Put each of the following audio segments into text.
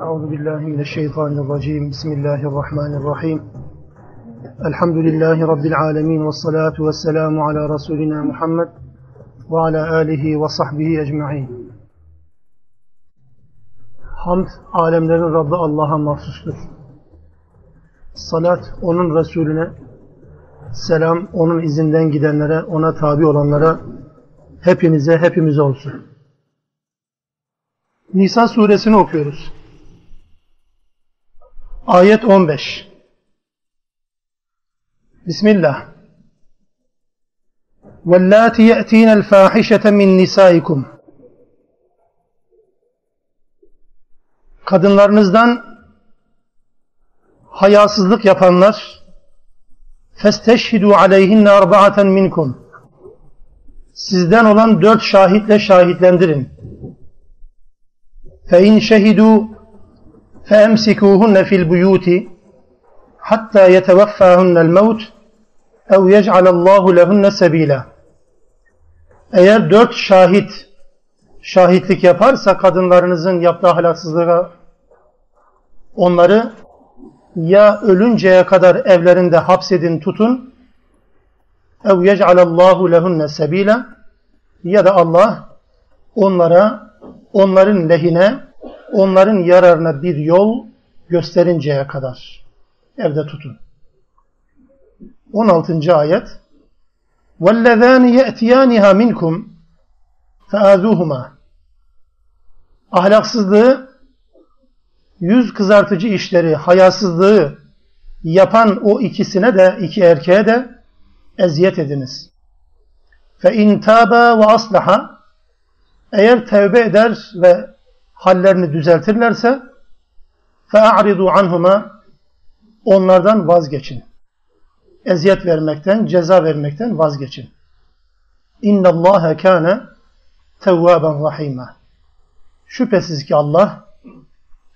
Euzu billahi mineşşeytanirracim. Bismillahirrahmanirrahim. Elhamdülillahi rabbil alamin ve salatu vesselamu ala rasulina Muhammed ve ala alihi ve sahbihi ecmaîn. Hamd alemlerin Rabbi Allah'a mahsustur. Salat onun Resulüne, selam onun izinden gidenlere, ona tabi olanlara, hepinize, hepimize olsun. Nisa suresini okuyoruz. Ayet 15. Bismillah. وَاللَّاتِ يَأْتِينَ الْفَاحِشَةَ مِنْ نِسَائِكُمْ Kadınlarınızdan hayasızlık yapanlar فَاسْتَشْهِدُوا عَلَيْهِنَّ أَرْبَعَةً مِنْكُمْ Sizden olan dört şahitle şahitlendirin. فَاِنْ شَهِدُوا فَاَمْسِكُوهُنَّ فِي الْبُيُوتِ حَتَّى يَتَوَفَّاهُنَّ الْمَوْتِ اَوْ يَجْعَلَ اللّٰهُ لَهُنَّ سَب۪يلًا Eğer dört şahit şahitlik yaparsa kadınlarınızın yaptığı ahlaksızlığa onları ya ölünceye kadar evlerinde hapsedin tutun ev yec'alallahu lehunne sebila ya da Allah onlara onların lehine onların yararına bir yol gösterinceye kadar evde tutun. 16. ayet وَالَّذَانِ يَأْتِيَانِهَا مِنْكُمْ فَآذُوهُمَا Ahlaksızlığı, yüz kızartıcı işleri, hayasızlığı yapan o ikisine de, iki erkeğe de eziyet ediniz. فَاِنْ تَابَا وَأَصْلَحَا Eğer tevbe eder ve hallerini düzeltirlerse فَاَعْرِضُوا عَنْهُمَا Onlardan vazgeçin. Eziyet vermekten, ceza vermekten vazgeçin. اِنَّ اللّٰهَ كَانَ tevvaben rahime. Şüphesiz ki Allah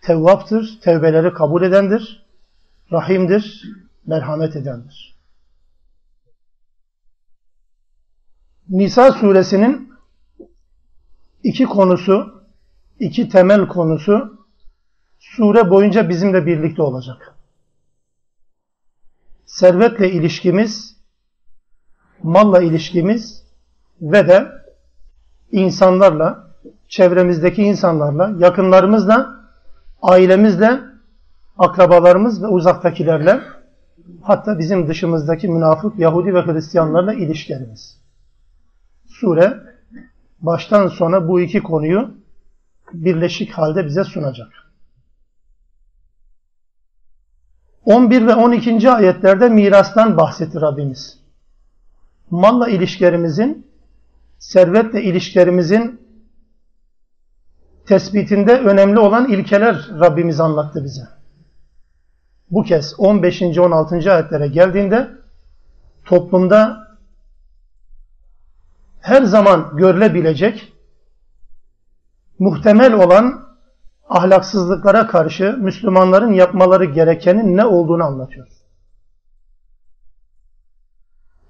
tevvaptır, tevbeleri kabul edendir, rahimdir, merhamet edendir. Nisa suresinin iki konusu, iki temel konusu sure boyunca bizimle birlikte olacak. Servetle ilişkimiz, malla ilişkimiz ve de insanlarla, çevremizdeki insanlarla, yakınlarımızla, ailemizle, akrabalarımız ve uzaktakilerle, hatta bizim dışımızdaki münafık Yahudi ve Hristiyanlarla ilişkilerimiz. Sure baştan sona bu iki konuyu birleşik halde bize sunacak. 11 ve 12. ayetlerde mirastan bahsetti Rabbimiz. Malla ilişkilerimizin servetle ilişkilerimizin tespitinde önemli olan ilkeler Rabbimiz anlattı bize. Bu kez 15. 16. ayetlere geldiğinde toplumda her zaman görülebilecek muhtemel olan ahlaksızlıklara karşı Müslümanların yapmaları gerekenin ne olduğunu anlatıyor.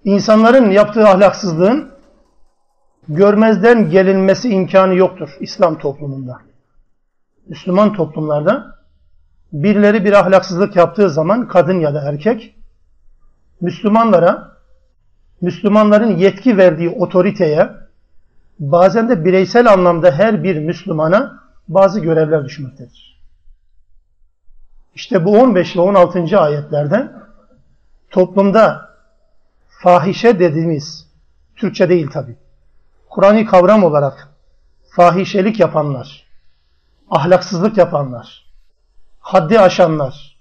İnsanların yaptığı ahlaksızlığın görmezden gelinmesi imkanı yoktur İslam toplumunda. Müslüman toplumlarda birileri bir ahlaksızlık yaptığı zaman kadın ya da erkek Müslümanlara Müslümanların yetki verdiği otoriteye bazen de bireysel anlamda her bir Müslümana bazı görevler düşmektedir. İşte bu 15 ve 16. ayetlerde toplumda fahişe dediğimiz, Türkçe değil tabi, Kur'an'ı kavram olarak fahişelik yapanlar, ahlaksızlık yapanlar, haddi aşanlar,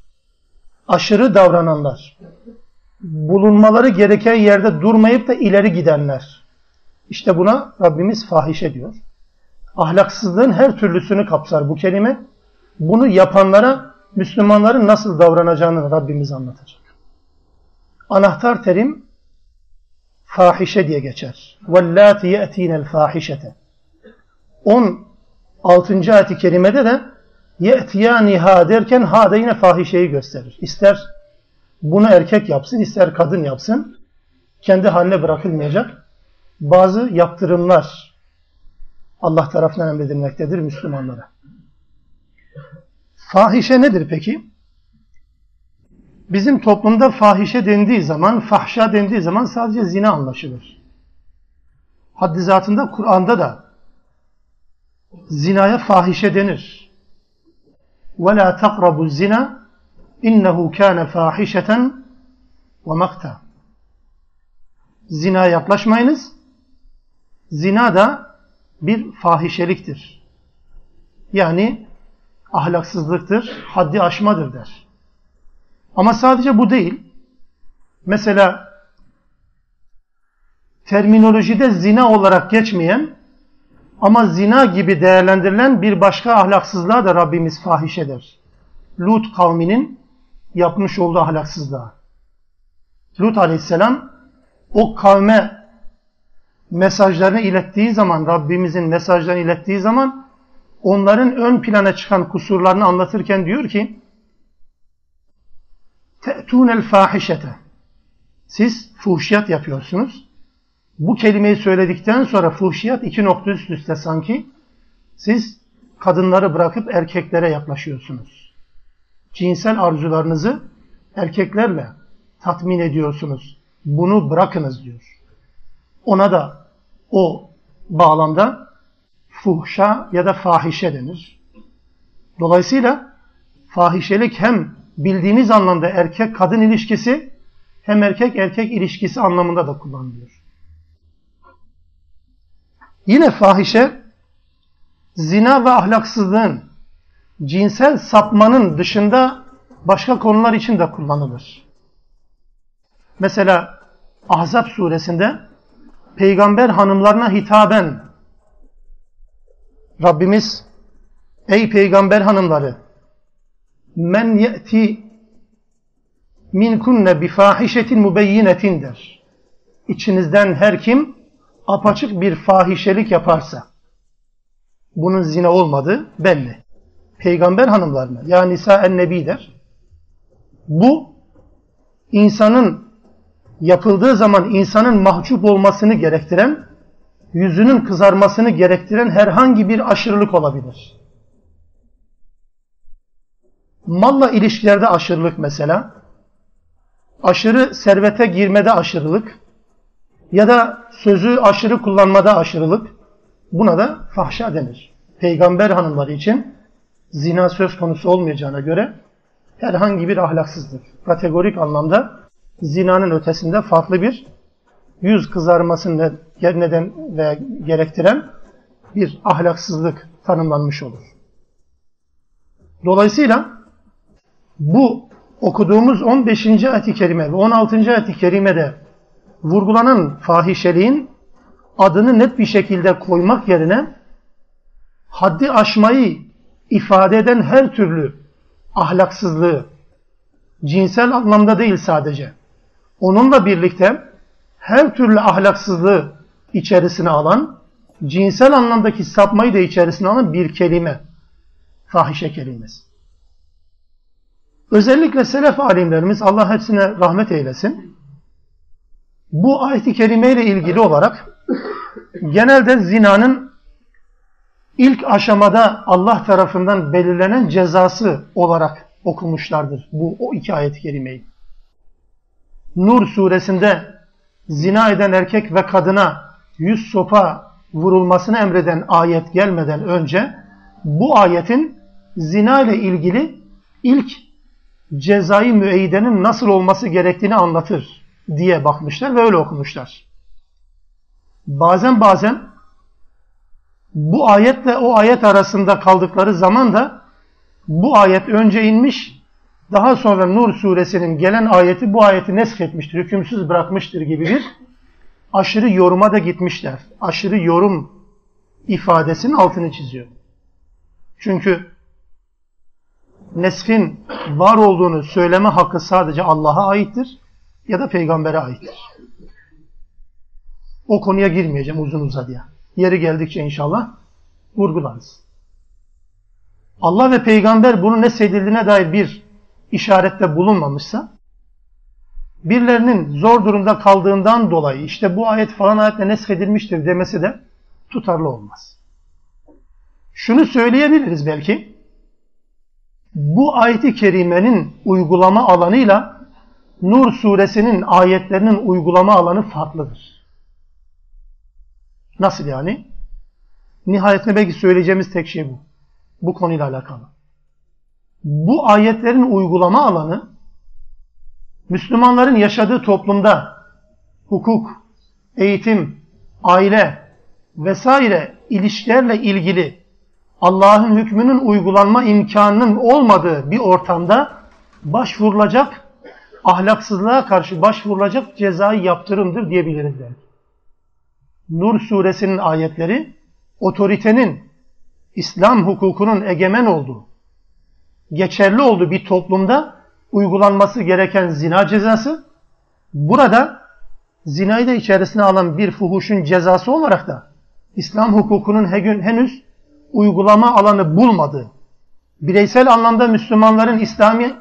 aşırı davrananlar, bulunmaları gereken yerde durmayıp da ileri gidenler. İşte buna Rabbimiz fahişe diyor. Ahlaksızlığın her türlüsünü kapsar bu kelime. Bunu yapanlara Müslümanların nasıl davranacağını Rabbimiz anlatacak. Anahtar terim fahişe diye geçer. وَاللّٰتِ يَأْتِينَ الْفَاحِشَةَ 16. ayet-i kerimede de يَأْتِيَانِهَا derken ha da yine fahişeyi gösterir. İster bunu erkek yapsın, ister kadın yapsın. Kendi haline bırakılmayacak. Bazı yaptırımlar Allah tarafından emredilmektedir Müslümanlara. Fahişe nedir peki? Bizim toplumda fahişe dendiği zaman, fahşa dendiği zaman sadece zina anlaşılır. Haddi zatında Kur'an'da da zinaya fahişe denir. وَلَا تَقْرَبُ الزِّنَا اِنَّهُ كَانَ فَاحِشَةً وَمَقْتَى Zina yaklaşmayınız. Zina da bir fahişeliktir. Yani ahlaksızlıktır, haddi aşmadır der. Ama sadece bu değil. Mesela terminolojide zina olarak geçmeyen ama zina gibi değerlendirilen bir başka ahlaksızlığa da Rabbimiz fahişe der. Lut kavminin yapmış olduğu ahlaksızlığa. Lut aleyhisselam o kavme mesajlarını ilettiği zaman, Rabbimizin mesajlarını ilettiği zaman onların ön plana çıkan kusurlarını anlatırken diyor ki te'tûnel fâhişete siz fuhşiyat yapıyorsunuz. Bu kelimeyi söyledikten sonra fuhşiyat iki nokta üst üste sanki siz kadınları bırakıp erkeklere yaklaşıyorsunuz. Cinsel arzularınızı erkeklerle tatmin ediyorsunuz. Bunu bırakınız diyor. Ona da o bağlamda fuhşa ya da fahişe denir. Dolayısıyla fahişelik hem bildiğimiz anlamda erkek-kadın ilişkisi hem erkek-erkek ilişkisi anlamında da kullanılıyor. Yine fahişe zina ve ahlaksızlığın cinsel sapmanın dışında başka konular için de kullanılır. Mesela Ahzab suresinde peygamber hanımlarına hitaben Rabbimiz ey peygamber hanımları men ye'ti minkunne bi fahişetin mubeyyinetin der. İçinizden her kim apaçık bir fahişelik yaparsa bunun zina olmadığı belli. Peygamber hanımlarına ya nisa en nebi der. Bu insanın yapıldığı zaman insanın mahcup olmasını gerektiren, yüzünün kızarmasını gerektiren herhangi bir aşırılık olabilir. Malla ilişkilerde aşırılık mesela, aşırı servete girmede aşırılık ya da sözü aşırı kullanmada aşırılık, buna da fahşa denir. Peygamber hanımları için zina söz konusu olmayacağına göre herhangi bir ahlaksızlık, kategorik anlamda zinanın ötesinde farklı bir yüz kızarmasını neden ve gerektiren bir ahlaksızlık tanımlanmış olur. Dolayısıyla bu okuduğumuz 15. ayet-i kerime ve 16. ayet-i kerimede vurgulanan fahişeliğin adını net bir şekilde koymak yerine haddi aşmayı ifade eden her türlü ahlaksızlığı, cinsel anlamda değil sadece, onunla birlikte her türlü ahlaksızlığı içerisine alan, cinsel anlamdaki sapmayı da içerisine alan bir kelime. Fahişe kelimesi. Özellikle selef alimlerimiz, Allah hepsine rahmet eylesin, bu ayet-i kerimeyle ilgili olarak genelde zinanın ilk aşamada Allah tarafından belirlenen cezası olarak okumuşlardır bu o iki ayet-i kerimeyi. Nur suresinde zina eden erkek ve kadına yüz sopa vurulmasını emreden ayet gelmeden önce bu ayetin zina ile ilgili ilk cezai müeyyidenin nasıl olması gerektiğini anlatır diye bakmışlar ve öyle okumuşlar. Bazen bazen bu ayetle o ayet arasında kaldıkları zaman da bu ayet önce inmiş daha sonra Nur suresinin gelen ayeti bu ayeti nesk etmiştir, hükümsüz bırakmıştır gibi bir aşırı yoruma da gitmişler. Aşırı yorum ifadesinin altını çiziyor. Çünkü neskin var olduğunu söyleme hakkı sadece Allah'a aittir ya da peygambere aittir. O konuya girmeyeceğim uzun uzadıya. Yeri geldikçe inşallah vurgularız. Allah ve peygamber bunu nesedildiğine dair bir işarette bulunmamışsa birilerinin zor durumda kaldığından dolayı işte bu ayet falan ayetle neshedilmiştir demesi de tutarlı olmaz. Şunu söyleyebiliriz belki. bu ayeti kerimenin uygulama alanıyla Nur suresinin ayetlerinin uygulama alanı farklıdır. Nasıl yani? Nihayetinde belki söyleyeceğimiz tek şey bu. Bu konuyla alakalı. Bu ayetlerin uygulama alanı Müslümanların yaşadığı toplumda hukuk, eğitim, aile vesaire ilişkilerle ilgili Allah'ın hükmünün uygulanma imkanının olmadığı bir ortamda başvurulacak, ahlaksızlığa karşı başvurulacak cezai yaptırımdır diyebiliriz. Yani. Nur suresinin ayetleri otoritenin, İslam hukukunun egemen olduğu, geçerli olduğu bir toplumda uygulanması gereken zina cezası, burada zinayı da içerisine alan bir fuhuşun cezası olarak da İslam hukukunun henüz uygulama alanı bulmadığı, bireysel anlamda Müslümanların İslami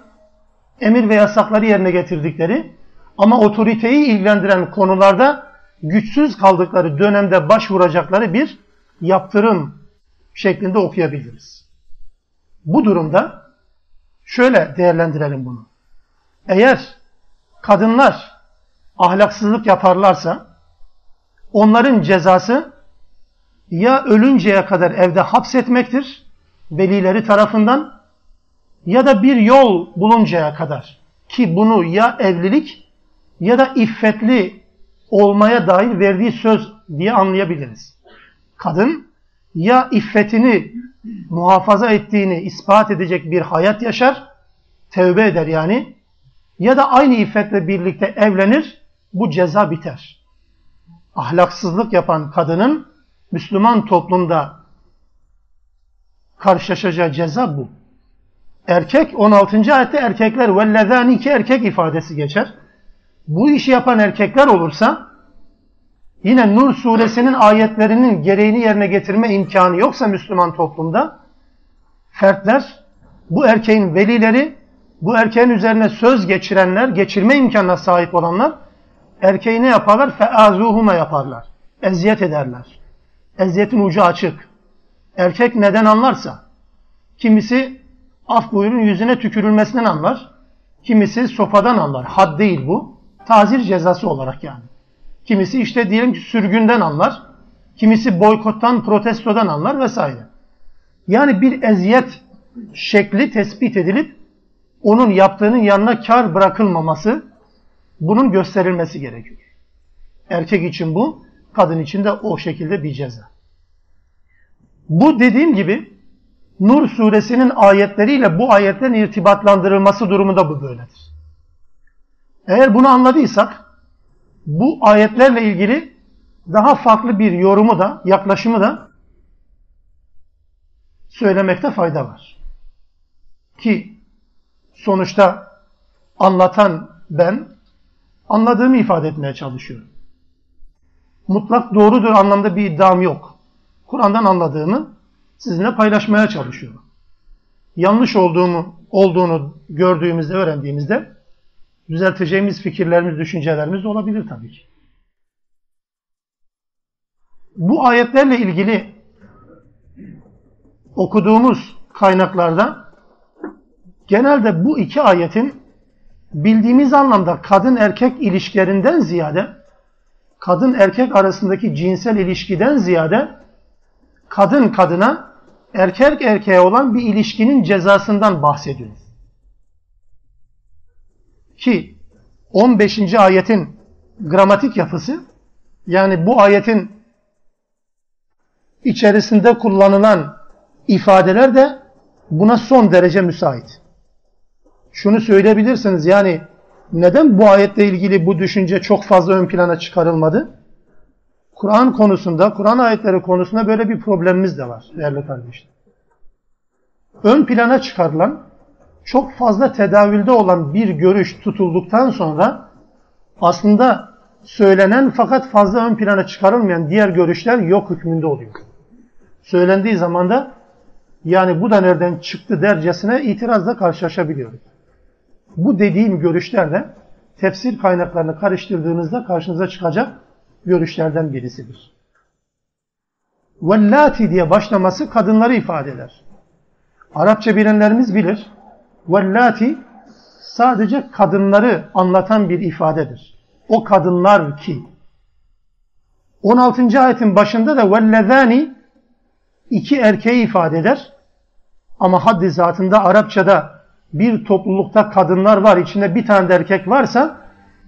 emir ve yasakları yerine getirdikleri ama otoriteyi ilgilendiren konularda güçsüz kaldıkları dönemde başvuracakları bir yaptırım şeklinde okuyabiliriz. Bu durumda şöyle değerlendirelim bunu. Eğer kadınlar ahlaksızlık yaparlarsa onların cezası ya ölünceye kadar evde hapsetmektir velileri tarafından ya da bir yol buluncaya kadar ki bunu ya evlilik ya da iffetli olmaya dair verdiği söz diye anlayabiliriz. Kadın ya iffetini muhafaza ettiğini ispat edecek bir hayat yaşar, tevbe eder yani, ya da aynı iffetle birlikte evlenir, bu ceza biter. Ahlaksızlık yapan kadının Müslüman toplumda karşılaşacağı ceza bu. Erkek 16. ayette erkekler vellezani iki erkek ifadesi geçer. Bu işi yapan erkekler olursa yine Nur suresinin ayetlerinin gereğini yerine getirme imkanı yoksa Müslüman toplumda fertler bu erkeğin velileri bu erkeğin üzerine söz geçirenler, geçirme imkanına sahip olanlar erkeği ne yaparlar? Feazuhuma yaparlar. Eziyet ederler. Eziyetin ucu açık. Erkek neden anlarsa, kimisi af buyurun yüzüne tükürülmesinden anlar, kimisi sopadan anlar. Had değil bu. Tazir cezası olarak yani. Kimisi işte diyelim ki sürgünden anlar, kimisi boykottan, protestodan anlar vesaire. Yani bir eziyet şekli tespit edilip onun yaptığının yanına kar bırakılmaması, bunun gösterilmesi gerekiyor. Erkek için bu, kadın için de o şekilde bir ceza. Bu dediğim gibi Nur suresinin ayetleriyle bu ayetlerin irtibatlandırılması durumunda bu böyledir. Eğer bunu anladıysak bu ayetlerle ilgili daha farklı bir yorumu da, yaklaşımı da söylemekte fayda var. Ki sonuçta anlatan ben anladığımı ifade etmeye çalışıyorum. Mutlak doğrudur anlamda bir iddiam yok. Kur'an'dan anladığımı sizinle paylaşmaya çalışıyorum. Yanlış olduğumu, olduğunu gördüğümüzde, öğrendiğimizde düzelteceğimiz fikirlerimiz, düşüncelerimiz olabilir tabii ki. Bu ayetlerle ilgili okuduğumuz kaynaklarda genelde bu iki ayetin bildiğimiz anlamda kadın erkek ilişkilerinden ziyade kadın erkek arasındaki cinsel ilişkiden ziyade kadın kadına erkek erkeğe olan bir ilişkinin cezasından bahsediyoruz. Ki 15. ayetin gramatik yapısı yani bu ayetin içerisinde kullanılan ifadeler de buna son derece müsait. Şunu söyleyebilirsiniz yani neden bu ayetle ilgili bu düşünce çok fazla ön plana çıkarılmadı? Kur'an konusunda, Kur'an ayetleri konusunda böyle bir problemimiz de var değerli kardeşler. Ön plana çıkarılan çok fazla tedavülde olan bir görüş tutulduktan sonra aslında söylenen fakat fazla ön plana çıkarılmayan diğer görüşler yok hükmünde oluyor. Söylendiği zaman da yani bu da nereden çıktı dercesine itirazla karşılaşabiliyoruz. Bu dediğim görüşler de tefsir kaynaklarını karıştırdığınızda karşınıza çıkacak görüşlerden birisidir. Vellati diye başlaması kadınları ifade eder. Arapça bilenlerimiz bilir. Vellati sadece kadınları anlatan bir ifadedir. O kadınlar ki 16. ayetin başında da vellezani iki erkeği ifade eder. Ama haddi zatında Arapçada bir toplulukta kadınlar var, içinde bir tane de erkek varsa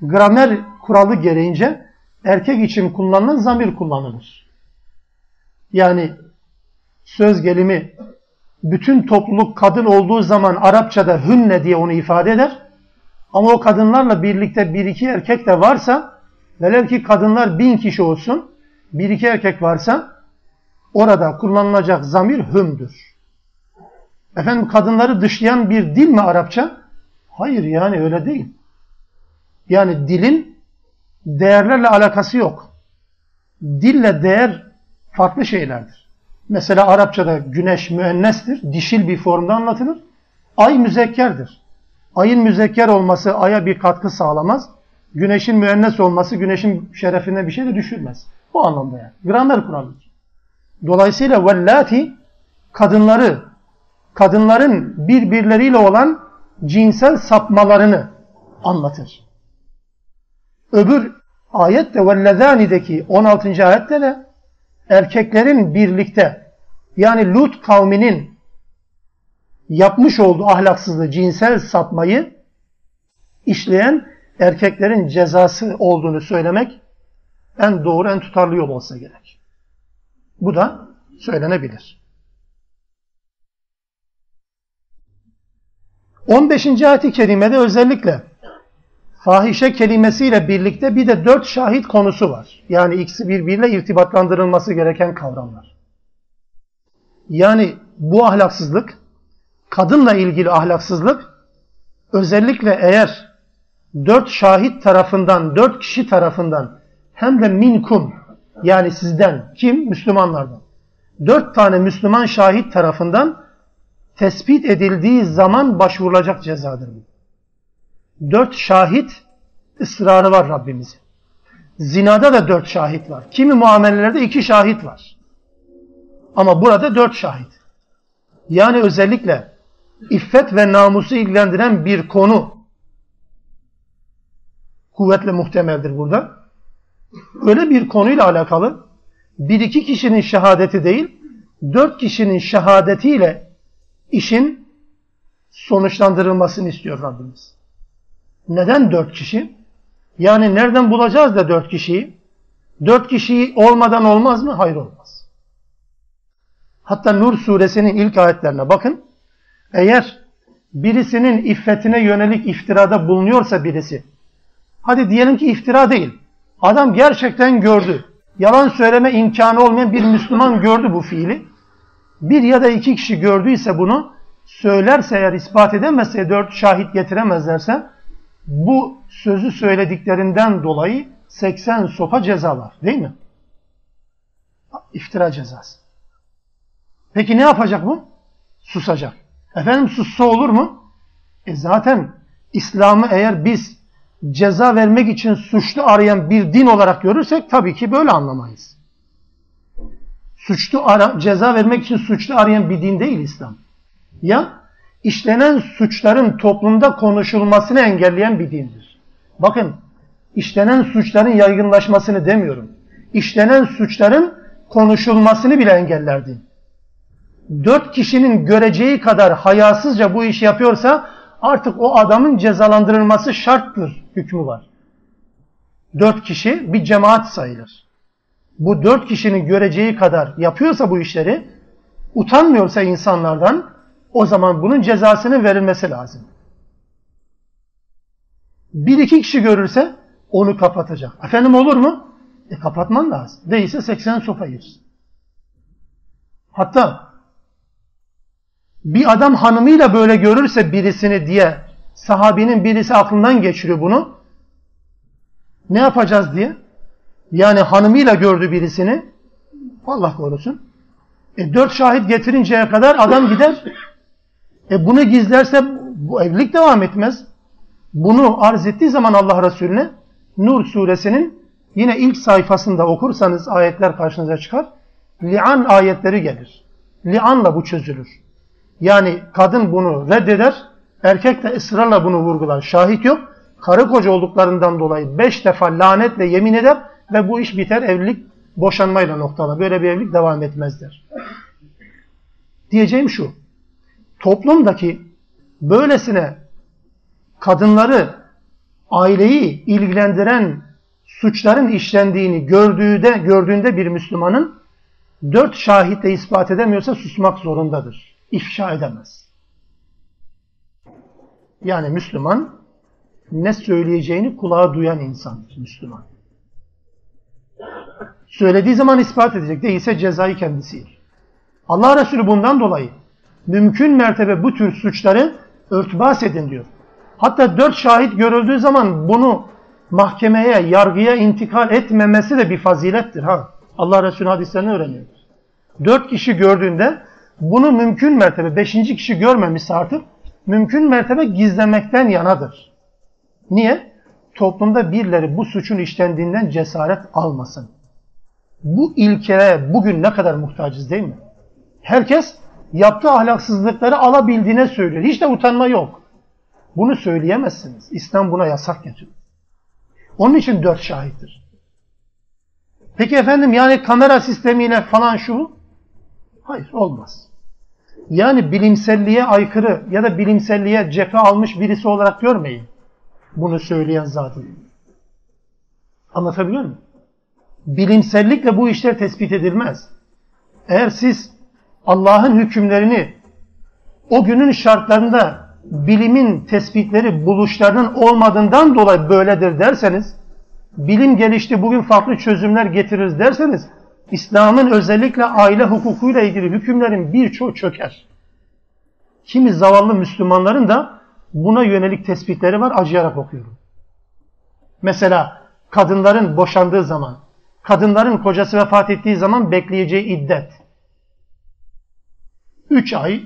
gramer kuralı gereğince erkek için kullanılan zamir kullanılır. Yani söz gelimi bütün topluluk kadın olduğu zaman Arapçada hünne diye onu ifade eder. Ama o kadınlarla birlikte bir iki erkek de varsa velev ki kadınlar bin kişi olsun bir iki erkek varsa orada kullanılacak zamir hümdür. Efendim kadınları dışlayan bir dil mi Arapça? Hayır yani öyle değil. Yani dilin değerlerle alakası yok. Dille değer farklı şeylerdir. Mesela Arapçada güneş müennestir, dişil bir formda anlatılır. Ay müzekkerdir. Ayın müzekker olması aya bir katkı sağlamaz. Güneşin müennes olması güneşin şerefine bir şey de düşürmez. Bu anlamda yani. Gramer kuralıdır. Dolayısıyla vellati kadınları, kadınların birbirleriyle olan cinsel sapmalarını anlatır. Öbür ayette vellezani'deki 16. ayette de erkeklerin birlikte yani Lut kavminin yapmış olduğu ahlaksızlığı, cinsel sapmayı işleyen erkeklerin cezası olduğunu söylemek en doğru, en tutarlı yol olsa gerek. Bu da söylenebilir. 15. ayet-i kerimede özellikle fahişe kelimesiyle birlikte bir de dört şahit konusu var. Yani ikisi birbiriyle irtibatlandırılması gereken kavramlar. Yani bu ahlaksızlık, kadınla ilgili ahlaksızlık, özellikle eğer dört şahit tarafından, dört kişi tarafından hem de minkum yani sizden kim? Müslümanlardan. Dört tane Müslüman şahit tarafından tespit edildiği zaman başvurulacak cezadır bu. Dört şahit ısrarı var Rabbimizin. Zinada da dört şahit var. Kimi muamelelerde iki şahit var. Ama burada dört şahit. Yani özellikle iffet ve namusu ilgilendiren bir konu kuvvetle muhtemeldir burada. Öyle bir konuyla alakalı bir iki kişinin şehadeti değil, dört kişinin şehadetiyle işin sonuçlandırılmasını istiyor Rabbimiz. Neden dört kişi? Yani nereden bulacağız da dört kişiyi? Dört kişi olmadan olmaz mı? Hayır olmaz. Hatta Nur suresinin ilk ayetlerine bakın. Eğer birisinin iffetine yönelik iftirada bulunuyorsa birisi, hadi diyelim ki iftira değil, adam gerçekten gördü, yalan söyleme imkanı olmayan bir Müslüman gördü bu fiili, bir ya da iki kişi gördüyse bunu, söylerse eğer ispat edemezse, dört şahit getiremezlerse, bu sözü söylediklerinden dolayı 80 sopa ceza var değil mi? İftira cezası. Peki ne yapacak bu? Susacak. Efendim sussa olur mu? E zaten İslam'ı eğer biz ceza vermek için suçlu arayan bir din olarak görürsek tabii ki böyle anlamayız. Suçlu ara, ceza vermek için suçlu arayan bir din değil İslam. Ya işlenen suçların toplumda konuşulmasını engelleyen bir dindir. Bakın, işlenen suçların yaygınlaşmasını demiyorum. İşlenen suçların konuşulmasını bile engeller din. Dört kişinin göreceği kadar hayasızca bu işi yapıyorsa artık o adamın cezalandırılması şarttır hükmü var. Dört kişi bir cemaat sayılır. Bu dört kişinin göreceği kadar yapıyorsa bu işleri, utanmıyorsa insanlardan, o zaman bunun cezasının verilmesi lazım. Bir iki kişi görürse onu kapatacak. Efendim olur mu? E kapatman lazım. Değilse 80 sopa yersin. Hatta bir adam hanımıyla böyle görürse birisini diye sahabinin birisi aklından geçiriyor bunu. Ne yapacağız diye. Yani hanımıyla gördü birisini. Allah korusun. E, dört şahit getirinceye kadar adam gider e bunu gizlerse bu evlilik devam etmez. Bunu arz ettiği zaman Allah Resulüne Nur suresinin yine ilk sayfasında okursanız ayetler karşınıza çıkar. Li'an ayetleri gelir. Li'anla bu çözülür. Yani kadın bunu reddeder Erkek de ısrarla bunu vurgular. Şahit yok. Karı koca olduklarından dolayı beş defa lanetle yemin eder ve bu iş biter evlilik boşanmayla noktalar. Böyle bir evlilik devam etmezler. Diyeceğim şu. Toplumdaki böylesine kadınları, aileyi ilgilendiren suçların işlendiğini gördüğünde, gördüğünde bir Müslümanın dört şahitle ispat edemiyorsa susmak zorundadır. İfşa edemez. Yani Müslüman ne söyleyeceğini kulağa duyan insandır Müslüman. Söylediği zaman ispat edecek. Değilse cezayı kendisi yer. Allah Resulü bundan dolayı mümkün mertebe bu tür suçları örtbas edin diyor. Hatta dört şahit görüldüğü zaman bunu mahkemeye, yargıya intikal etmemesi de bir fazilettir. Ha. Allah Resulü hadislerini öğreniyoruz. Dört kişi gördüğünde bunu mümkün mertebe, beşinci kişi görmemişse artık mümkün mertebe gizlemekten yanadır. Niye? Toplumda birileri bu suçun işlendiğinden cesaret almasın. Bu ilkeye bugün ne kadar muhtacız değil mi? Herkes yaptığı ahlaksızlıkları alabildiğine söylüyor. Hiç de utanma yok. Bunu söyleyemezsiniz. İslam buna yasak getiriyor. Onun için dört şahittir. Peki efendim yani kamera sistemiyle falan şu? Hayır olmaz. Yani bilimselliğe aykırı ya da bilimselliğe cephe almış birisi olarak görmeyin. Bunu söyleyen zaten. Anlatabiliyor muyum? Bilimsellikle bu işler tespit edilmez. Eğer siz Allah'ın hükümlerini o günün şartlarında bilimin tespitleri buluşlarının olmadığından dolayı böyledir derseniz, bilim gelişti bugün farklı çözümler getiririz derseniz, İslam'ın özellikle aile hukukuyla ilgili hükümlerin birçoğu çöker. Kimi zavallı Müslümanların da buna yönelik tespitleri var, acıyarak okuyorum. Mesela kadınların boşandığı zaman, kadınların kocası vefat ettiği zaman bekleyeceği iddet. 3 ay,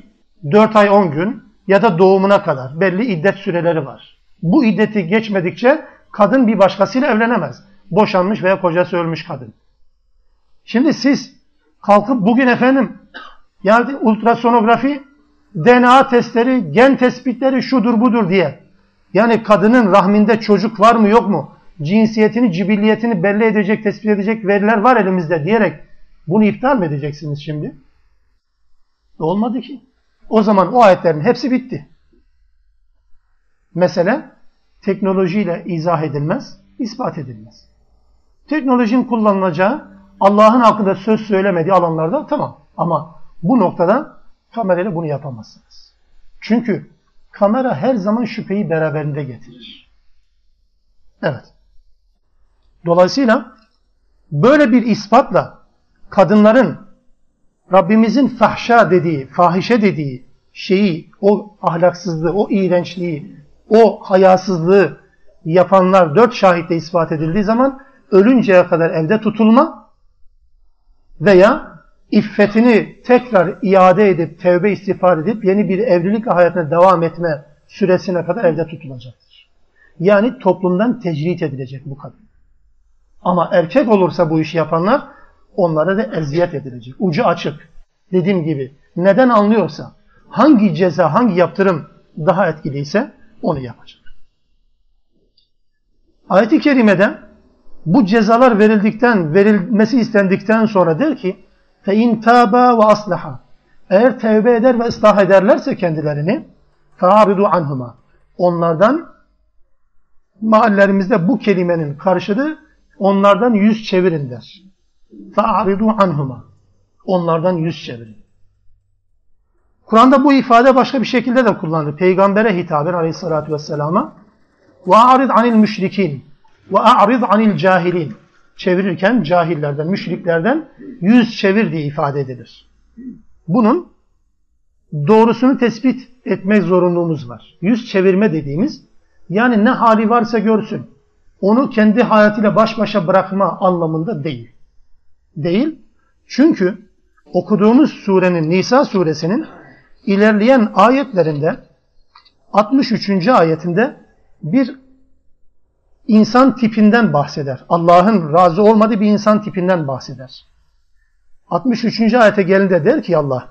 4 ay 10 gün ya da doğumuna kadar belli iddet süreleri var. Bu iddeti geçmedikçe kadın bir başkasıyla evlenemez. Boşanmış veya kocası ölmüş kadın. Şimdi siz kalkıp bugün efendim yani ultrasonografi, DNA testleri, gen tespitleri şudur budur diye yani kadının rahminde çocuk var mı yok mu? Cinsiyetini, cibilliyetini belli edecek, tespit edecek veriler var elimizde diyerek bunu iptal mi edeceksiniz şimdi? Olmadı ki. O zaman o ayetlerin hepsi bitti. Mesele teknolojiyle izah edilmez, ispat edilmez. Teknolojinin kullanılacağı Allah'ın hakkında söz söylemediği alanlarda tamam. Ama bu noktada kamerayla bunu yapamazsınız. Çünkü kamera her zaman şüpheyi beraberinde getirir. Evet. Dolayısıyla böyle bir ispatla kadınların Rabbimizin fahşa dediği, fahişe dediği şeyi, o ahlaksızlığı, o iğrençliği, o hayasızlığı yapanlar dört şahitle ispat edildiği zaman ölünceye kadar evde tutulma veya iffetini tekrar iade edip, tevbe istiğfar edip yeni bir evlilik hayatına devam etme süresine kadar evde tutulacaktır. Yani toplumdan tecrit edilecek bu kadın. Ama erkek olursa bu işi yapanlar onlara da eziyet edilecek. Ucu açık. Dediğim gibi neden anlıyorsa, hangi ceza, hangi yaptırım daha etkiliyse onu yapacak. Ayet-i Kerime'de bu cezalar verildikten, verilmesi istendikten sonra der ki فَاِنْ تَابَا وَأَصْلَحَا Eğer tevbe eder ve ıslah ederlerse kendilerini فَاَعْرِضُ anhuma Onlardan mahallerimizde bu kelimenin karşılığı onlardan yüz çevirin der. فَاَعْرِضُ anhuma Onlardan yüz çevirin. Kur'an'da bu ifade başka bir şekilde de kullanılır. Peygambere hitaben aleyhissalatü vesselama وَاَعْرِضْ عَنِ الْمُشْرِكِينَ وَاَعْرِضْ عَنِ الْجَاهِلِينَ Çevirirken cahillerden, müşriklerden yüz çevir diye ifade edilir. Bunun doğrusunu tespit etmek zorunluluğumuz var. Yüz çevirme dediğimiz yani ne hali varsa görsün. Onu kendi hayatıyla baş başa bırakma anlamında değil. Değil. Çünkü okuduğumuz surenin Nisa suresinin ilerleyen ayetlerinde 63. ayetinde bir insan tipinden bahseder. Allah'ın razı olmadığı bir insan tipinden bahseder. 63. ayete gelinde der ki Allah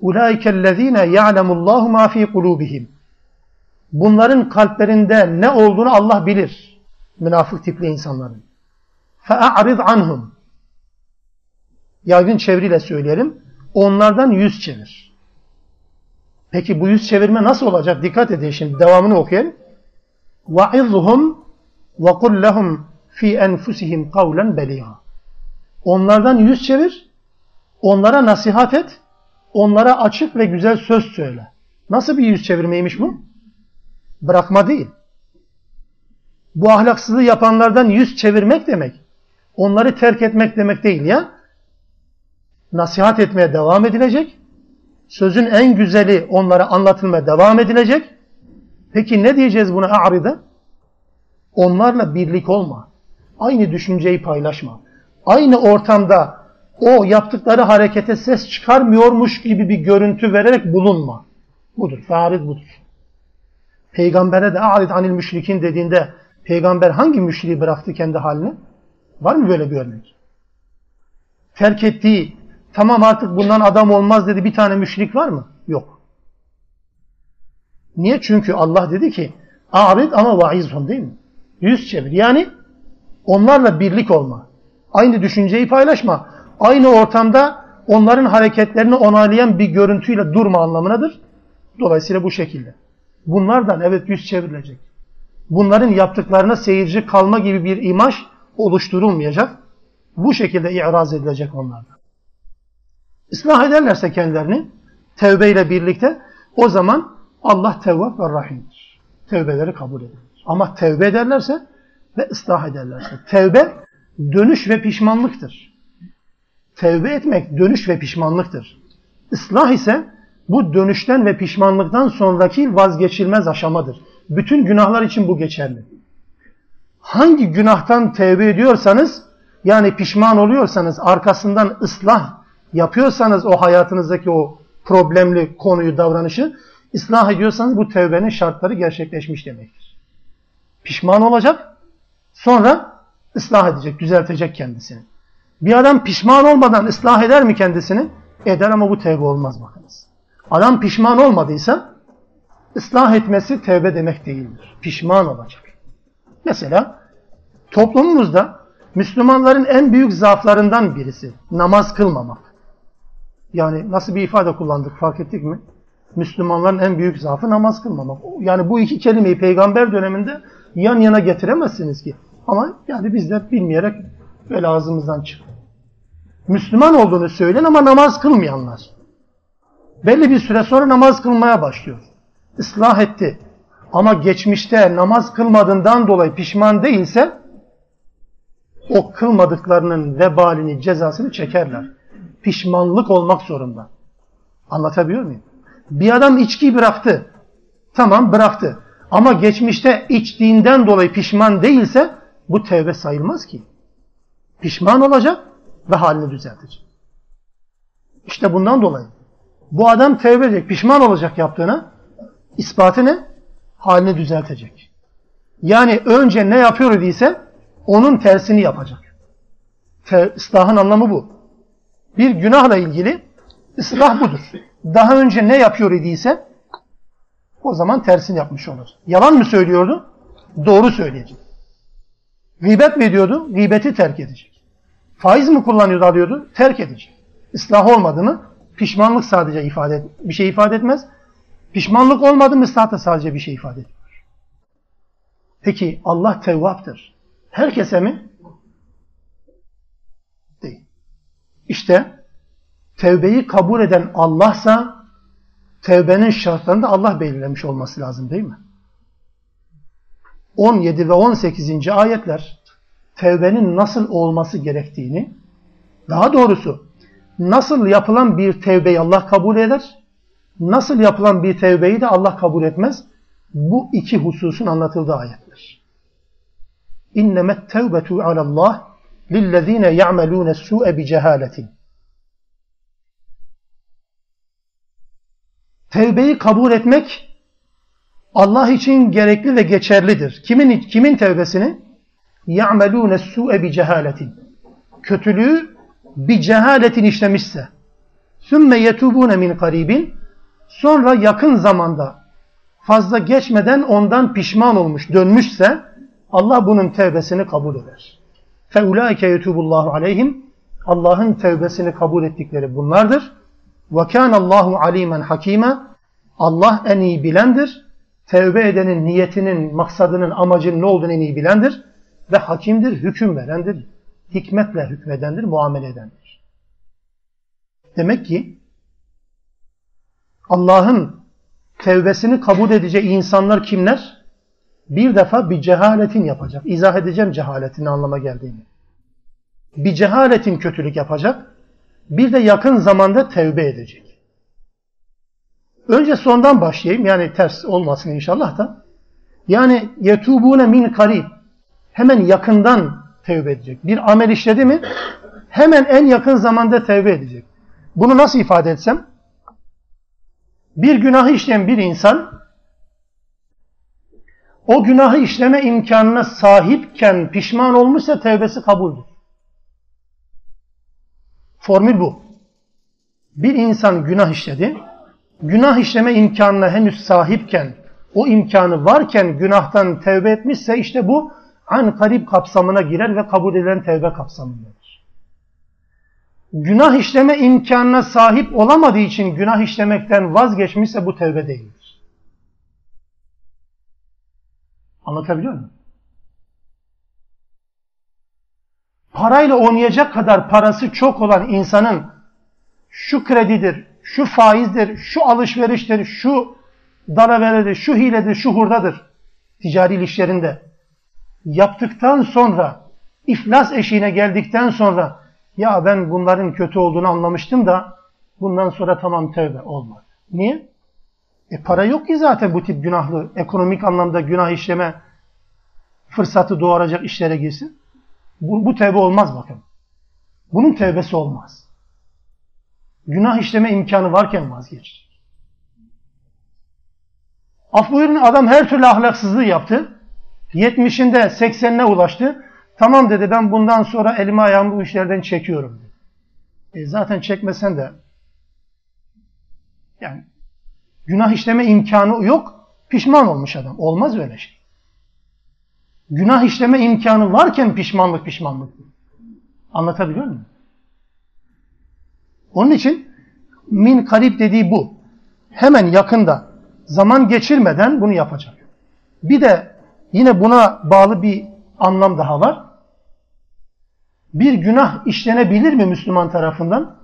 Ulaikellezine ya'lemullahu ma fi kulubihim. Bunların kalplerinde ne olduğunu Allah bilir. Münafık tipli insanların. فَاَعْرِضْ عَنْهُمْ Yaygın çeviriyle söyleyelim. Onlardan yüz çevir. Peki bu yüz çevirme nasıl olacak? Dikkat edin şimdi. Devamını okuyalım. وَعِظْهُمْ وَقُلْ لَهُمْ فِي أَنْفُسِهِمْ قَوْلًا بَلِيغًا Onlardan yüz çevir. Onlara nasihat et. Onlara açık ve güzel söz söyle. Nasıl bir yüz çevirmeymiş bu? Bırakma değil. Bu ahlaksızlığı yapanlardan yüz çevirmek demek. Onları terk etmek demek değil ya. Nasihat etmeye devam edilecek. Sözün en güzeli onlara anlatılmaya devam edilecek. Peki ne diyeceğiz buna a'ride? Onlarla birlik olma. Aynı düşünceyi paylaşma. Aynı ortamda o yaptıkları harekete ses çıkarmıyormuş gibi bir görüntü vererek bulunma. Budur. Farid budur. Peygambere de a'rid anil müşrikin dediğinde peygamber hangi müşriği bıraktı kendi haline? Var mı böyle bir örnek? Terk ettiği, tamam artık bundan adam olmaz dedi bir tane müşrik var mı? Yok. Niye? Çünkü Allah dedi ki a'rid ama vaizhum değil mi? Yüz çevir. Yani onlarla birlik olma. Aynı düşünceyi paylaşma. Aynı ortamda onların hareketlerini onaylayan bir görüntüyle durma anlamınadır. Dolayısıyla bu şekilde. Bunlardan evet yüz çevrilecek. Bunların yaptıklarına seyirci kalma gibi bir imaj oluşturulmayacak. Bu şekilde iraz edilecek onlardan. İslah ederlerse kendilerini tevbeyle birlikte o zaman Allah tevvab ve rahimdir. Tevbeleri kabul eder. Ama tevbe ederlerse ve ıslah ederlerse. Tevbe dönüş ve pişmanlıktır. Tevbe etmek dönüş ve pişmanlıktır. Islah ise bu dönüşten ve pişmanlıktan sonraki vazgeçilmez aşamadır. Bütün günahlar için bu geçerli. Hangi günahtan tevbe ediyorsanız, yani pişman oluyorsanız, arkasından ıslah yapıyorsanız o hayatınızdaki o problemli konuyu, davranışı, ıslah ediyorsanız bu tevbenin şartları gerçekleşmiş demektir. Pişman olacak, sonra ıslah edecek, düzeltecek kendisini. Bir adam pişman olmadan ıslah eder mi kendisini? Eder ama bu tevbe olmaz bakınız. Adam pişman olmadıysa ıslah etmesi tevbe demek değildir. Pişman olacak. Mesela toplumumuzda Müslümanların en büyük zaaflarından birisi namaz kılmamak. Yani nasıl bir ifade kullandık fark ettik mi? Müslümanların en büyük zaafı namaz kılmamak. Yani bu iki kelimeyi peygamber döneminde yan yana getiremezsiniz ki. Ama yani biz de bilmeyerek böyle ağzımızdan çıktı. Müslüman olduğunu söyleyen ama namaz kılmayanlar. Belli bir süre sonra namaz kılmaya başlıyor. Islah etti. Ama geçmişte namaz kılmadığından dolayı pişman değilse o kılmadıklarının vebalini, cezasını çekerler. Pişmanlık olmak zorunda. Anlatabiliyor muyum? Bir adam içkiyi bıraktı. Tamam bıraktı. Ama geçmişte içtiğinden dolayı pişman değilse bu tevbe sayılmaz ki. Pişman olacak ve halini düzeltecek. İşte bundan dolayı bu adam tevbe edecek, pişman olacak yaptığına. İspatı ne? Halini düzeltecek. Yani önce ne yapıyor idiyse onun tersini yapacak. Te ıslahın anlamı bu. Bir günahla ilgili ıslah budur. Daha önce ne yapıyor idiyse o zaman tersini yapmış olur. Yalan mı söylüyordu? Doğru söyleyecek. Gıybet mi ediyordu? Gıybeti terk edecek. Faiz mi kullanıyordu, alıyordu? Terk edecek. Islah olmadı mı? Pişmanlık sadece ifade bir şey ifade etmez. Pişmanlık olmadı mı ıslah da sadece bir şey ifade ediyor. Peki Allah tevvaptır. Herkese mi? Değil. İşte tevbeyi kabul eden Allah'sa tevbenin şartlarını da Allah belirlemiş olması lazım değil mi? 17 ve 18. ayetler tevbenin nasıl olması gerektiğini, daha doğrusu nasıl yapılan bir tevbeyi Allah kabul eder, nasıl yapılan bir tevbeyi de Allah kabul etmez. Bu iki hususun anlatıldığı ayetler. İnnemet tevbetu alallah lillezine ya'melune su'e bi cehaletin. Tevbeyi kabul etmek Allah için gerekli ve geçerlidir. Kimin kimin tevbesini? Ya'melune su'e bi cehaletin. Kötülüğü bir cehaletin işlemişse sümme yetubune min karibin sonra yakın zamanda fazla geçmeden ondan pişman olmuş, dönmüşse Allah bunun tevbesini kabul eder. فَاُولَٰئِكَ يَتُوبُ اللّٰهُ عَلَيْهِمْ Allah'ın tevbesini kabul ettikleri bunlardır. وَكَانَ اللّٰهُ عَلِيمًا حَك۪يمًا Allah en iyi bilendir. Tevbe edenin niyetinin, maksadının, amacının ne olduğunu en iyi bilendir. Ve hakimdir, hüküm verendir. Hikmetle hükmedendir, muamele edendir. Demek ki Allah'ın tevbesini kabul edeceği insanlar kimler? Bir defa bir cehaletin yapacak. İzah edeceğim cehaletin anlama geldiğini. Bir cehaletin kötülük yapacak. Bir de yakın zamanda tevbe edecek. Önce sondan başlayayım. Yani ters olmasın inşallah da. Yani yetubune min karib. Hemen yakından tevbe edecek. Bir amel işledi mi hemen en yakın zamanda tevbe edecek. Bunu nasıl ifade etsem? Bir günahı işleyen bir insan o günahı işleme imkanına sahipken pişman olmuşsa tevbesi kabuldür. Formül bu. Bir insan günah işledi, günah işleme imkanına henüz sahipken, o imkanı varken günahtan tevbe etmişse işte bu an karib kapsamına girer ve kabul edilen tevbe kapsamındadır. Günah işleme imkanına sahip olamadığı için günah işlemekten vazgeçmişse bu tevbe değildir. Anlatabiliyor muyum? Parayla oynayacak kadar parası çok olan insanın şu kredidir, şu faizdir, şu alışveriştir, şu dalaveridir, şu hiledir, şu hurdadır ticari ilişkilerinde yaptıktan sonra iflas eşiğine geldikten sonra ya ben bunların kötü olduğunu anlamıştım da bundan sonra tamam tövbe olmadı. Niye? E para yok ki zaten bu tip günahlı, ekonomik anlamda günah işleme fırsatı doğuracak işlere girsin. Bu, bu tevbe olmaz bakın. Bunun tevbesi olmaz. Günah işleme imkanı varken vazgeç. Af buyurun adam her türlü ahlaksızlığı yaptı. 70'inde 80'ine ulaştı. Tamam dedi ben bundan sonra elimi ayağımı bu işlerden çekiyorum. E zaten çekmesen de yani günah işleme imkanı yok. Pişman olmuş adam. Olmaz öyle şey. Günah işleme imkanı varken pişmanlık pişmanlık. Anlatabiliyor muyum? Onun için min karip dediği bu. Hemen yakında zaman geçirmeden bunu yapacak. Bir de yine buna bağlı bir anlam daha var. Bir günah işlenebilir mi Müslüman tarafından?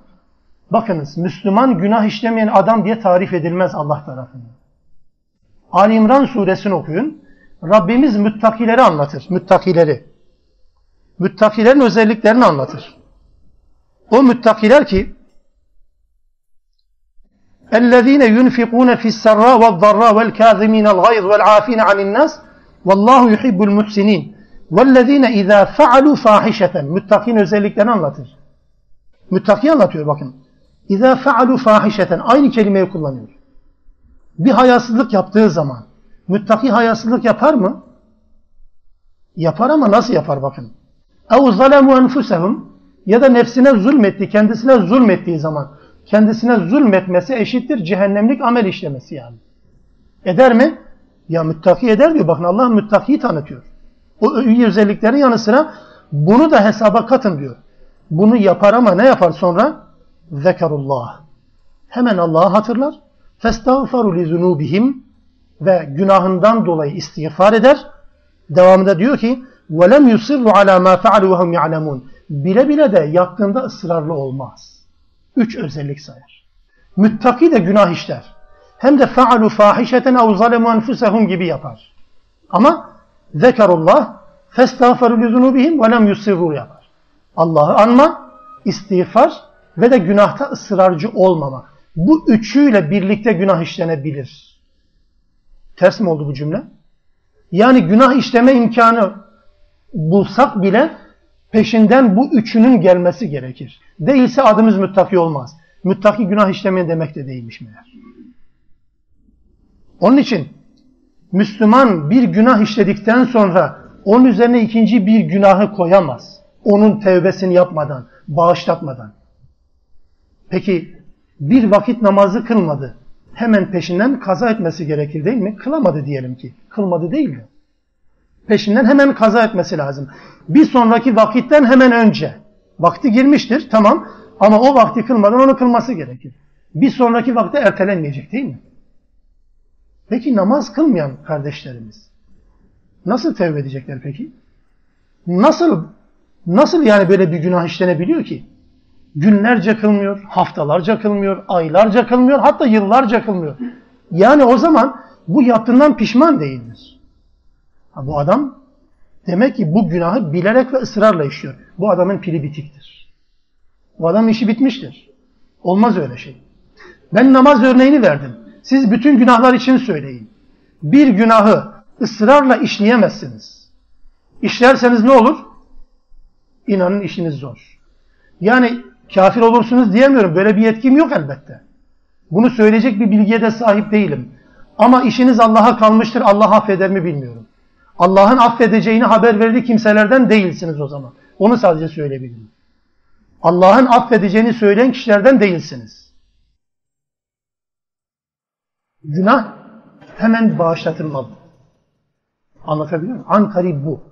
Bakınız Müslüman günah işlemeyen adam diye tarif edilmez Allah tarafından. Ali İmran suresini okuyun. Rabbimiz müttakileri anlatır. Müttakileri. Müttakilerin özelliklerini anlatır. O müttakiler ki اَلَّذ۪ينَ يُنْفِقُونَ فِي السَّرَّى وَالضَّرَّى وَالْكَاذِم۪ينَ الْغَيْظِ وَالْعَاف۪ينَ عَنِ النَّاسِ وَاللّٰهُ يُحِبُّ الْمُحْسِن۪ينَ وَالَّذ۪ينَ اِذَا فَعَلُوا فَاحِشَةً Müttakin özelliklerini anlatır. Müttaki anlatıyor bakın. İza faalu fahişeten aynı kelimeyi kullanıyor. Bir hayasızlık yaptığı zaman müttaki hayasızlık yapar mı? Yapar ama nasıl yapar bakın. Ev zalemu enfusehum ya da nefsine zulmetti, kendisine zulmettiği zaman kendisine zulmetmesi eşittir cehennemlik amel işlemesi yani. Eder mi? Ya müttaki eder diyor. Bakın Allah müttakiyi tanıtıyor. O iyi özelliklerin yanı sıra bunu da hesaba katın diyor. Bunu yapar ama ne yapar sonra? Zekerullah. Hemen Allah'ı hatırlar. Festağfaru li zunubihim ve günahından dolayı istiğfar eder. Devamında diyor ki وَلَمْ يُصِرُّ عَلَى مَا فَعَلُوا وَهُمْ يَعْلَمُونَ Bile bile de yaptığında ısrarlı olmaz. Üç özellik sayar. Müttaki de günah işler. Hem de فَعَلُوا فَاحِشَةً اَوْ ظَلَمُوا أَنْفُسَهُمْ gibi yapar. Ama zekerullah فَاسْتَغْفَرُوا لِذُنُوبِهِمْ وَلَمْ يُصِرُّوا yapar. Allah'ı anma, istiğfar ve de günahta ısrarcı olmama. Bu üçüyle birlikte günah işlenebilir. Ters mi oldu bu cümle? Yani günah işleme imkanı bulsak bile peşinden bu üçünün gelmesi gerekir. Değilse adımız müttaki olmaz. Müttaki günah işlemeyen demek de değilmiş meğer. Onun için Müslüman bir günah işledikten sonra onun üzerine ikinci bir günahı koyamaz. Onun tevbesini yapmadan, bağışlatmadan. Peki bir vakit namazı kılmadı. hemen peşinden kaza etmesi gerekir değil mi? Kılamadı diyelim ki. Kılmadı değil mi? Peşinden hemen kaza etmesi lazım. Bir sonraki vakitten hemen önce. Vakti girmiştir tamam ama o vakti kılmadan onu kılması gerekir. Bir sonraki vakte ertelenmeyecek değil mi? Peki namaz kılmayan kardeşlerimiz nasıl tevbe edecekler peki? Nasıl nasıl yani böyle bir günah işlenebiliyor ki? Günlerce kılmıyor, haftalarca kılmıyor, aylarca kılmıyor, hatta yıllarca kılmıyor. Yani o zaman bu yaptığından pişman değildir. Ha, bu adam demek ki bu günahı bilerek ve ısrarla işliyor. Bu adamın pili bitiktir. Bu adamın işi bitmiştir. Olmaz öyle şey. Ben namaz örneğini verdim. Siz bütün günahlar için söyleyin. Bir günahı ısrarla işleyemezsiniz. İşlerseniz ne olur? İnanın işiniz zor. Yani kafir olursunuz diyemiyorum. Böyle bir yetkim yok elbette. Bunu söyleyecek bir bilgiye de sahip değilim. Ama işiniz Allah'a kalmıştır. Allah affeder mi bilmiyorum. Allah'ın affedeceğini haber verdiği kimselerden değilsiniz o zaman. Onu sadece söyleyebilirim. Allah'ın affedeceğini söyleyen kişilerden değilsiniz. Günah hemen bağışlatılmalı. Anlatabiliyor muyum? Ankari bu.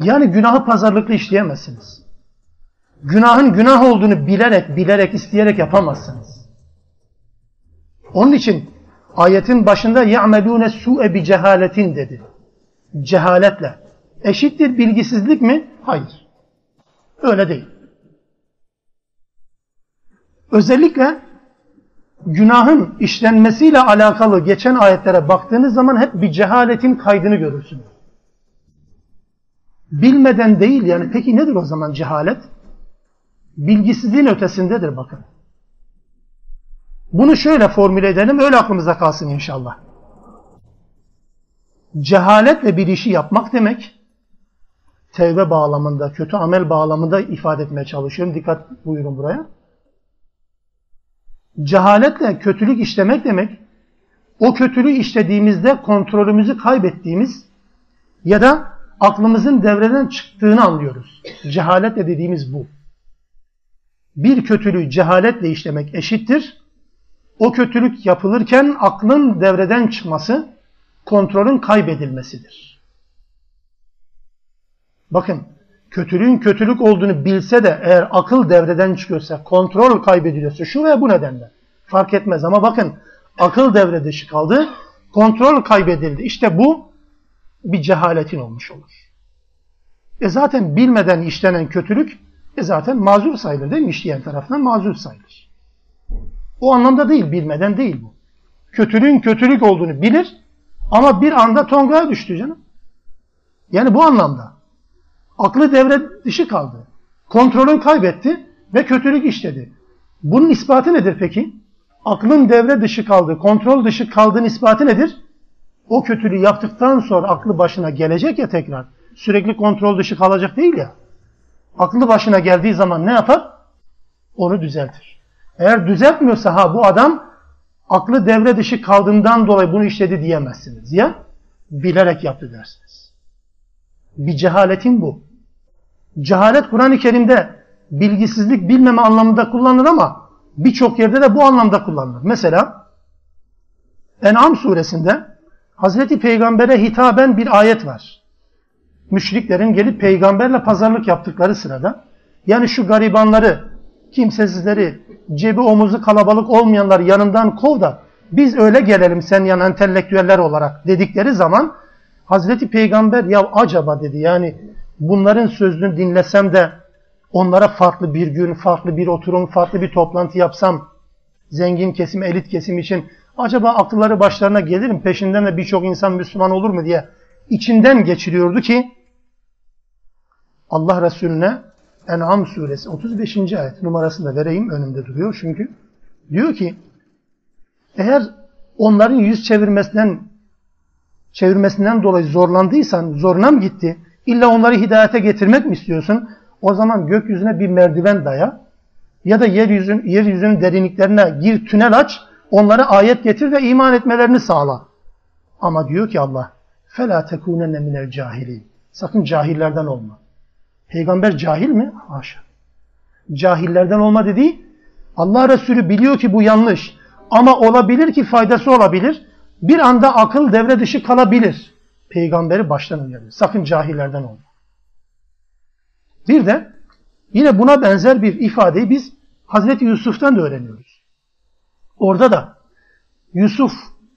Yani günahı pazarlıklı işleyemezsiniz. Günahın günah olduğunu bilerek, bilerek, isteyerek yapamazsınız. Onun için ayetin başında يَعْمَلُونَ سُوءَ بِجَهَالَةٍ dedi. Cehaletle. Eşittir bilgisizlik mi? Hayır. Öyle değil. Özellikle günahın işlenmesiyle alakalı geçen ayetlere baktığınız zaman hep bir cehaletin kaydını görürsünüz. Bilmeden değil yani peki nedir o zaman cehalet? Bilgisizliğin ötesindedir bakın. Bunu şöyle formüle edelim öyle aklımıza kalsın inşallah. Cehaletle bir işi yapmak demek tevbe bağlamında, kötü amel bağlamında ifade etmeye çalışıyorum. Dikkat buyurun buraya. Cehaletle kötülük işlemek demek o kötülüğü işlediğimizde kontrolümüzü kaybettiğimiz ya da aklımızın devreden çıktığını anlıyoruz. Cehaletle dediğimiz bu. Bir kötülüğü cehaletle işlemek eşittir. O kötülük yapılırken aklın devreden çıkması, kontrolün kaybedilmesidir. Bakın, kötülüğün kötülük olduğunu bilse de eğer akıl devreden çıkıyorsa, kontrol kaybediliyorsa şu veya bu nedenle fark etmez. Ama bakın, akıl devre dışı kaldı, kontrol kaybedildi. İşte bu bir cehaletin olmuş olur. E zaten bilmeden işlenen kötülük e zaten mazur sayılır değil mi? İşleyen tarafından mazur sayılır. O anlamda değil, bilmeden değil bu. Kötülüğün kötülük olduğunu bilir ama bir anda tongaya düştü canım. Yani bu anlamda. Aklı devre dışı kaldı. Kontrolün kaybetti ve kötülük işledi. Bunun ispatı nedir peki? Aklın devre dışı kaldı, kontrol dışı kaldığın ispatı nedir? O kötülüğü yaptıktan sonra aklı başına gelecek ya tekrar. Sürekli kontrol dışı kalacak değil ya. Aklı başına geldiği zaman ne yapar? Onu düzeltir. Eğer düzeltmiyorsa ha bu adam aklı devre dışı kaldığından dolayı bunu işledi diyemezsiniz. Ya bilerek yaptı dersiniz. Bir cehaletin bu. Cehalet Kur'an-ı Kerim'de bilgisizlik, bilmeme anlamında kullanılır ama birçok yerde de bu anlamda kullanılır. Mesela En'am suresinde Hazreti Peygamber'e hitaben bir ayet var. Müşriklerin gelip peygamberle pazarlık yaptıkları sırada yani şu garibanları, kimsesizleri, cebi omuzu kalabalık olmayanları yanından kov da biz öyle gelelim sen yan entelektüeller olarak dedikleri zaman Hazreti Peygamber ya acaba dedi yani bunların sözünü dinlesem de onlara farklı bir gün, farklı bir oturum, farklı bir toplantı yapsam zengin kesim, elit kesim için acaba akılları başlarına gelir mi? Peşinden de birçok insan Müslüman olur mu diye içinden geçiriyordu ki Allah Resulüne En'am suresi 35. ayet numarasını da vereyim önümde duruyor çünkü. Diyor ki eğer onların yüz çevirmesinden çevirmesinden dolayı zorlandıysan zoruna mı gitti? İlla onları hidayete getirmek mi istiyorsun? O zaman gökyüzüne bir merdiven daya ya da yeryüzün, yeryüzünün derinliklerine gir tünel aç onlara ayet getir ve iman etmelerini sağla. Ama diyor ki Allah فَلَا تَكُونَنَّ مِنَ الْجَاهِلِينَ Sakın cahillerden olma. Peygamber cahil mi? Haşa. Cahillerden olma dediği Allah Resulü biliyor ki bu yanlış. Ama olabilir ki faydası olabilir. Bir anda akıl devre dışı kalabilir. Peygamberi baştan uyarıyor. Sakın cahillerden olma. Bir de yine buna benzer bir ifadeyi biz Hazreti Yusuf'tan da öğreniyoruz. Orada da Yusuf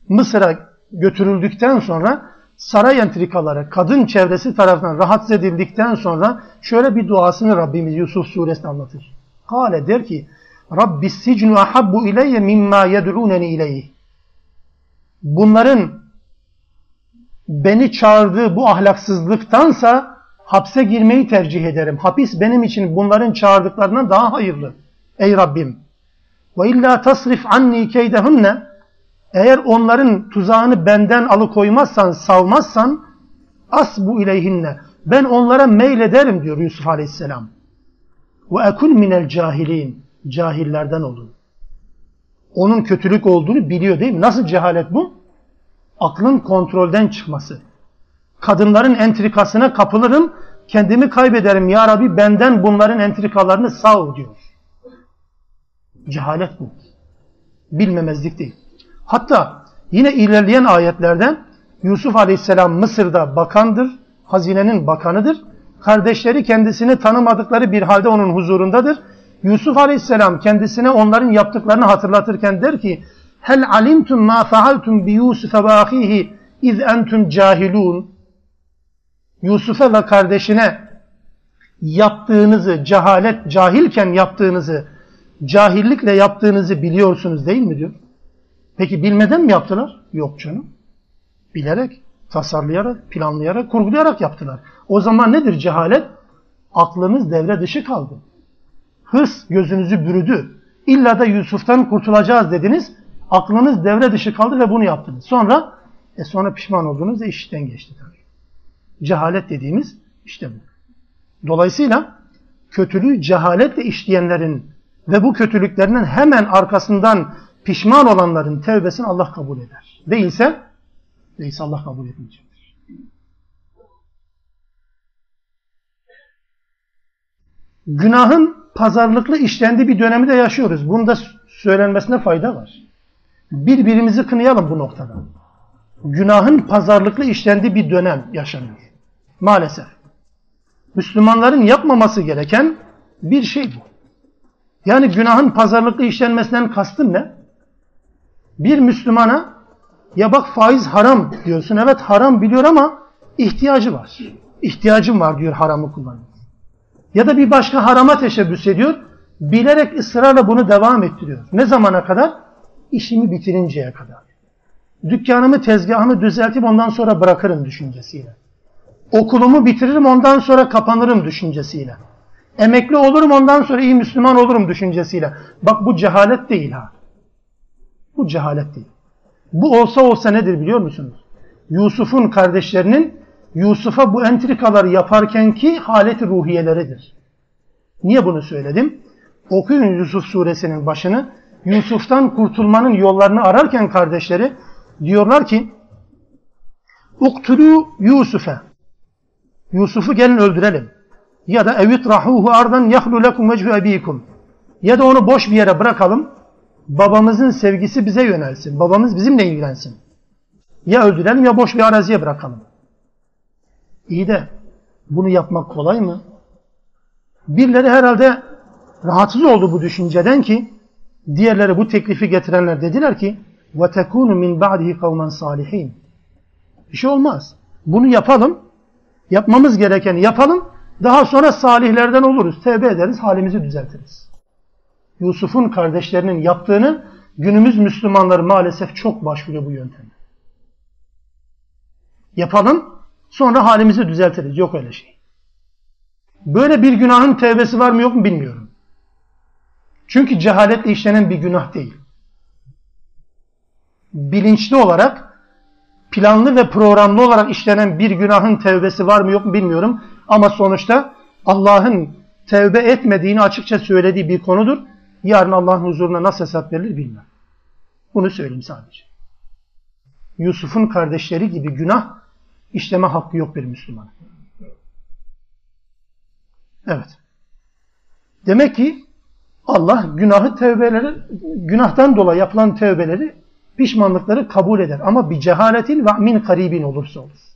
Mısır'a götürüldükten sonra saray entrikaları, kadın çevresi tarafından rahatsız edildikten sonra şöyle bir duasını Rabbimiz Yusuf suresinde anlatır. Kale der ki Rabbi sicnu ahabbu ileyye mimma yed'uneni ileyh. Bunların beni çağırdığı bu ahlaksızlıktansa hapse girmeyi tercih ederim. Hapis benim için bunların çağırdıklarından daha hayırlı. Ey Rabbim. Ve illa tasrif anni keydehunne eğer onların tuzağını benden alıkoymazsan, savmazsan as bu ileyhinne. Ben onlara meylederim diyor Yusuf Aleyhisselam. Ve ekun minel cahilin. Cahillerden olun. Onun kötülük olduğunu biliyor değil mi? Nasıl cehalet bu? Aklın kontrolden çıkması. Kadınların entrikasına kapılırım, kendimi kaybederim. Ya Rabbi benden bunların entrikalarını sav diyor. Cehalet bu. Bilmemezlik değil. Hatta yine ilerleyen ayetlerden Yusuf Aleyhisselam Mısır'da bakandır, hazinenin bakanıdır. Kardeşleri kendisini tanımadıkları bir halde onun huzurundadır. Yusuf Aleyhisselam kendisine onların yaptıklarını hatırlatırken der ki Hel alimtum ma faaltum bi Yusuf ve ahihi iz entum cahilun Yusuf'a ve kardeşine yaptığınızı, cehalet, cahilken yaptığınızı, cahillikle yaptığınızı biliyorsunuz değil mi diyor. Peki bilmeden mi yaptılar? Yok canım. Bilerek, tasarlayarak, planlayarak, kurgulayarak yaptılar. O zaman nedir cehalet? Aklınız devre dışı kaldı. Hırs gözünüzü bürüdü. İlla da Yusuf'tan kurtulacağız dediniz. Aklınız devre dışı kaldı ve bunu yaptınız. Sonra e sonra pişman oldunuz ve işten geçti tabii. Cehalet dediğimiz işte bu. Dolayısıyla kötülüğü cehaletle işleyenlerin ve bu kötülüklerinden hemen arkasından pişman olanların tevbesini Allah kabul eder. Değilse, değilse Allah kabul etmeyecektir. Günahın pazarlıklı işlendiği bir dönemi de yaşıyoruz. Bunda söylenmesine fayda var. Birbirimizi kınayalım bu noktada. Günahın pazarlıklı işlendiği bir dönem yaşanıyor. Maalesef. Müslümanların yapmaması gereken bir şey bu. Yani günahın pazarlıklı işlenmesinden kastım ne? Bir Müslümana ya bak faiz haram diyorsun. Evet haram biliyor ama ihtiyacı var. İhtiyacım var diyor haramı kullanıyor. Ya da bir başka harama teşebbüs ediyor. Bilerek ısrarla bunu devam ettiriyor. Ne zamana kadar? İşimi bitirinceye kadar. Dükkanımı, tezgahımı düzeltip ondan sonra bırakırım düşüncesiyle. Okulumu bitiririm ondan sonra kapanırım düşüncesiyle. Emekli olurum ondan sonra iyi Müslüman olurum düşüncesiyle. Bak bu cehalet değil ha. Bu cehalet değil. Bu olsa olsa nedir biliyor musunuz? Yusuf'un kardeşlerinin Yusuf'a bu entrikaları yaparkenki haleti ruhiyeleridir. Niye bunu söyledim? Okuyun Yusuf suresinin başını. Yusuf'tan kurtulmanın yollarını ararken kardeşleri diyorlar ki Uktulu Yusuf'e Yusuf'u gelin öldürelim Ya da evit rahuhu ardan yahlu lekum vechü ebikum. Ya da onu boş bir yere bırakalım. Babamızın sevgisi bize yönelsin. Babamız bizimle ilgilensin. Ya öldürelim ya boş bir araziye bırakalım. İyi de bunu yapmak kolay mı? Birileri herhalde rahatsız oldu bu düşünceden ki diğerleri bu teklifi getirenler dediler ki وَتَكُونُ مِنْ بَعْدِهِ قَوْمًا صَالِحِينَ Bir şey olmaz. Bunu yapalım. Yapmamız gerekeni yapalım. Daha sonra salihlerden oluruz. Tevbe ederiz, halimizi düzeltiriz. Yusuf'un kardeşlerinin yaptığını günümüz Müslümanları maalesef çok başvuruyor bu yönteme. Yapalım, sonra halimizi düzeltiriz. Yok öyle şey. Böyle bir günahın tevbesi var mı yok mu bilmiyorum. Çünkü cehaletle işlenen bir günah değil. Bilinçli olarak, planlı ve programlı olarak işlenen bir günahın tevbesi var mı yok mu bilmiyorum. Ama sonuçta Allah'ın tevbe etmediğini açıkça söylediği bir konudur. Yarın Allah'ın huzuruna nasıl hesap verilir bilmem. Bunu söyleyeyim sadece. Yusuf'un kardeşleri gibi günah işleme hakkı yok bir Müslüman. Evet. Demek ki Allah günahı tevbeleri, günahtan dolayı yapılan tevbeleri, pişmanlıkları kabul eder. Ama bir cehaletin ve min karibin olursa olur.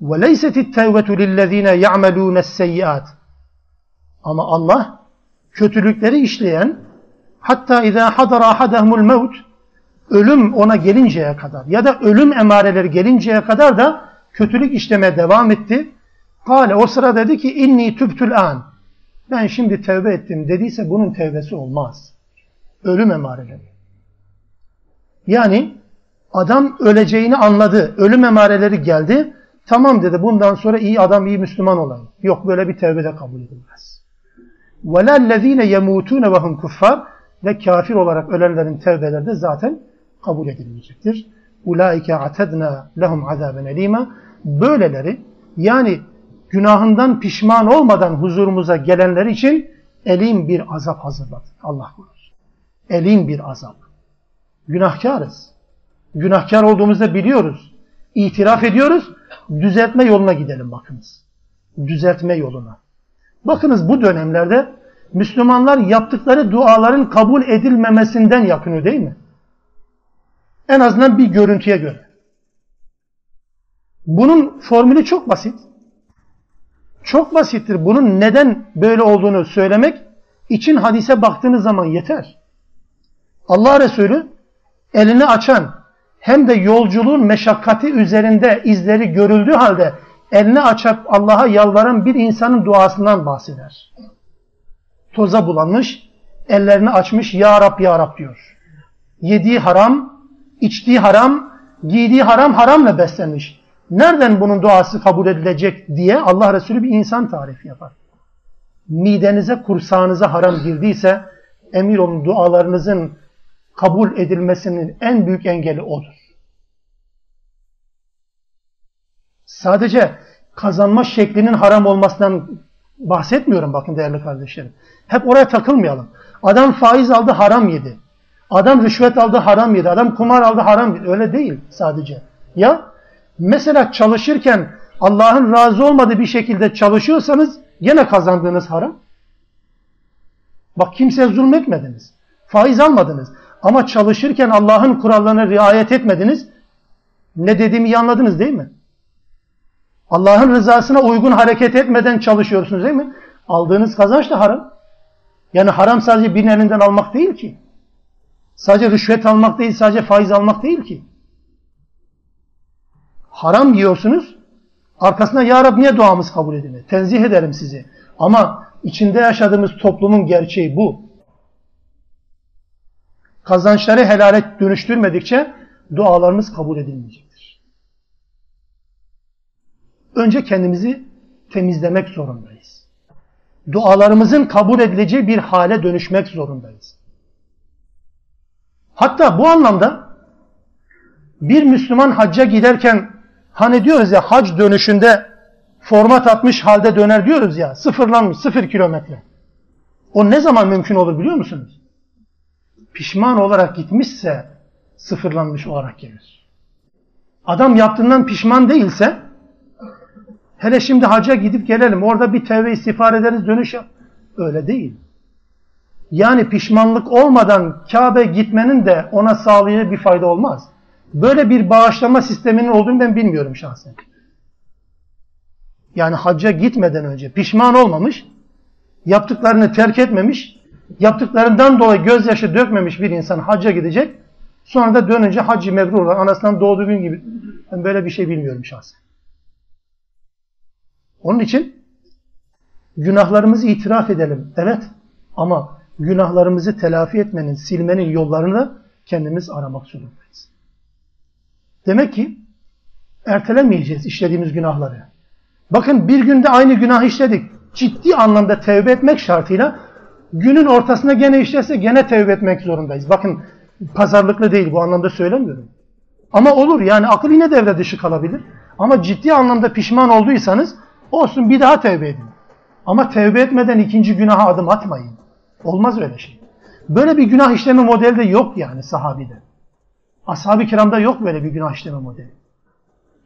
وَلَيْسَتِ التَّوْبَةُ لِلَّذ۪ينَ يَعْمَلُونَ السَّيِّئَاتِ Ama Allah kötülükleri işleyen hatta اِذَا حَضَرَ اَحَدَهُمُ الْمَوْتِ Ölüm ona gelinceye kadar ya da ölüm emareleri gelinceye kadar da kötülük işlemeye devam etti. Kale o sıra dedi ki inni tübtül an. Ben şimdi tevbe ettim dediyse bunun tevbesi olmaz. Ölüm emareleri. Yani adam öleceğini anladı. Ölüm emareleri geldi. Tamam dedi bundan sonra iyi adam iyi Müslüman olayım. Yok böyle bir tevbe de kabul edilmez. وَلَا الَّذ۪ينَ يَمُوتُونَ وَهُمْ kuffar Ve kafir olarak ölenlerin tevbeleri de zaten kabul edilmeyecektir. اُولَٰئِكَ عَتَدْنَا لَهُمْ عَذَابًا اَل۪يمًا Böyleleri yani günahından pişman olmadan huzurumuza gelenler için elim bir azap hazırladı. Allah korusun. Elim bir azap. Günahkarız. Günahkar olduğumuzu biliyoruz. İtiraf ediyoruz. Düzeltme yoluna gidelim bakınız. Düzeltme yoluna. Bakınız bu dönemlerde Müslümanlar yaptıkları duaların kabul edilmemesinden yakınıyor değil mi? En azından bir görüntüye göre. Bunun formülü çok basit. Çok basittir. Bunun neden böyle olduğunu söylemek için hadise baktığınız zaman yeter. Allah Resulü elini açan hem de yolculuğun meşakkati üzerinde izleri görüldüğü halde elini açıp Allah'a yalvaran bir insanın duasından bahseder. Toza bulanmış, ellerini açmış, Ya Rab, Ya Rab diyor. Yediği haram, içtiği haram, giydiği haram haramla beslenmiş. Nereden bunun duası kabul edilecek diye Allah Resulü bir insan tarifi yapar. Midenize, kursağınıza haram girdiyse emir olun dualarınızın kabul edilmesinin en büyük engeli odur. Sadece kazanma şeklinin haram olmasından bahsetmiyorum bakın değerli kardeşlerim. Hep oraya takılmayalım. Adam faiz aldı haram yedi. Adam rüşvet aldı haram yedi. Adam kumar aldı haram yedi. Öyle değil sadece. Ya mesela çalışırken Allah'ın razı olmadığı bir şekilde çalışıyorsanız yine kazandığınız haram. Bak kimseye zulmetmediniz. Faiz almadınız. Ama çalışırken Allah'ın kurallarına riayet etmediniz. Ne dediğimi iyi anladınız değil mi? Allah'ın rızasına uygun hareket etmeden çalışıyorsunuz değil mi? Aldığınız kazanç da haram. Yani haram sadece birinin elinden almak değil ki. Sadece rüşvet almak değil, sadece faiz almak değil ki. Haram yiyorsunuz. Arkasına Ya Rab niye duamız kabul edilmiyor? Tenzih ederim sizi. Ama içinde yaşadığımız toplumun gerçeği bu. Kazançları helale dönüştürmedikçe dualarımız kabul edilmeyecektir. Önce kendimizi temizlemek zorundayız. Dualarımızın kabul edileceği bir hale dönüşmek zorundayız. Hatta bu anlamda bir Müslüman hacca giderken hani diyoruz ya hac dönüşünde format atmış halde döner diyoruz ya sıfırlanmış sıfır kilometre. O ne zaman mümkün olur biliyor musunuz? Pişman olarak gitmişse sıfırlanmış olarak gelir. Adam yaptığından pişman değilse hele şimdi hacca gidip gelelim orada bir tevbe istiğfar ederiz dönüş yap. Öyle değil. Yani pişmanlık olmadan Kabe gitmenin de ona sağlayacağı bir fayda olmaz. Böyle bir bağışlama sisteminin olduğunu ben bilmiyorum şahsen. Yani hacca gitmeden önce pişman olmamış, yaptıklarını terk etmemiş, yaptıklarından dolayı gözyaşı dökmemiş bir insan hacca gidecek. Sonra da dönünce hacı mebrur olan anasından doğduğu gün gibi. Ben böyle bir şey bilmiyorum şahsen. Onun için günahlarımızı itiraf edelim. Evet ama günahlarımızı telafi etmenin, silmenin yollarını kendimiz aramak zorundayız. Demek ki ertelemeyeceğiz işlediğimiz günahları. Bakın bir günde aynı günah işledik. Ciddi anlamda tevbe etmek şartıyla günün ortasında gene işlese gene tevbe etmek zorundayız. Bakın pazarlıklı değil bu anlamda söylemiyorum. Ama olur yani akıl yine devre dışı kalabilir. Ama ciddi anlamda pişman olduysanız olsun bir daha tevbe edin. Ama tevbe etmeden ikinci günaha adım atmayın. Olmaz öyle şey. Böyle bir günah işleme modeli de yok yani sahabide. Ashab-ı kiramda yok böyle bir günah işleme modeli.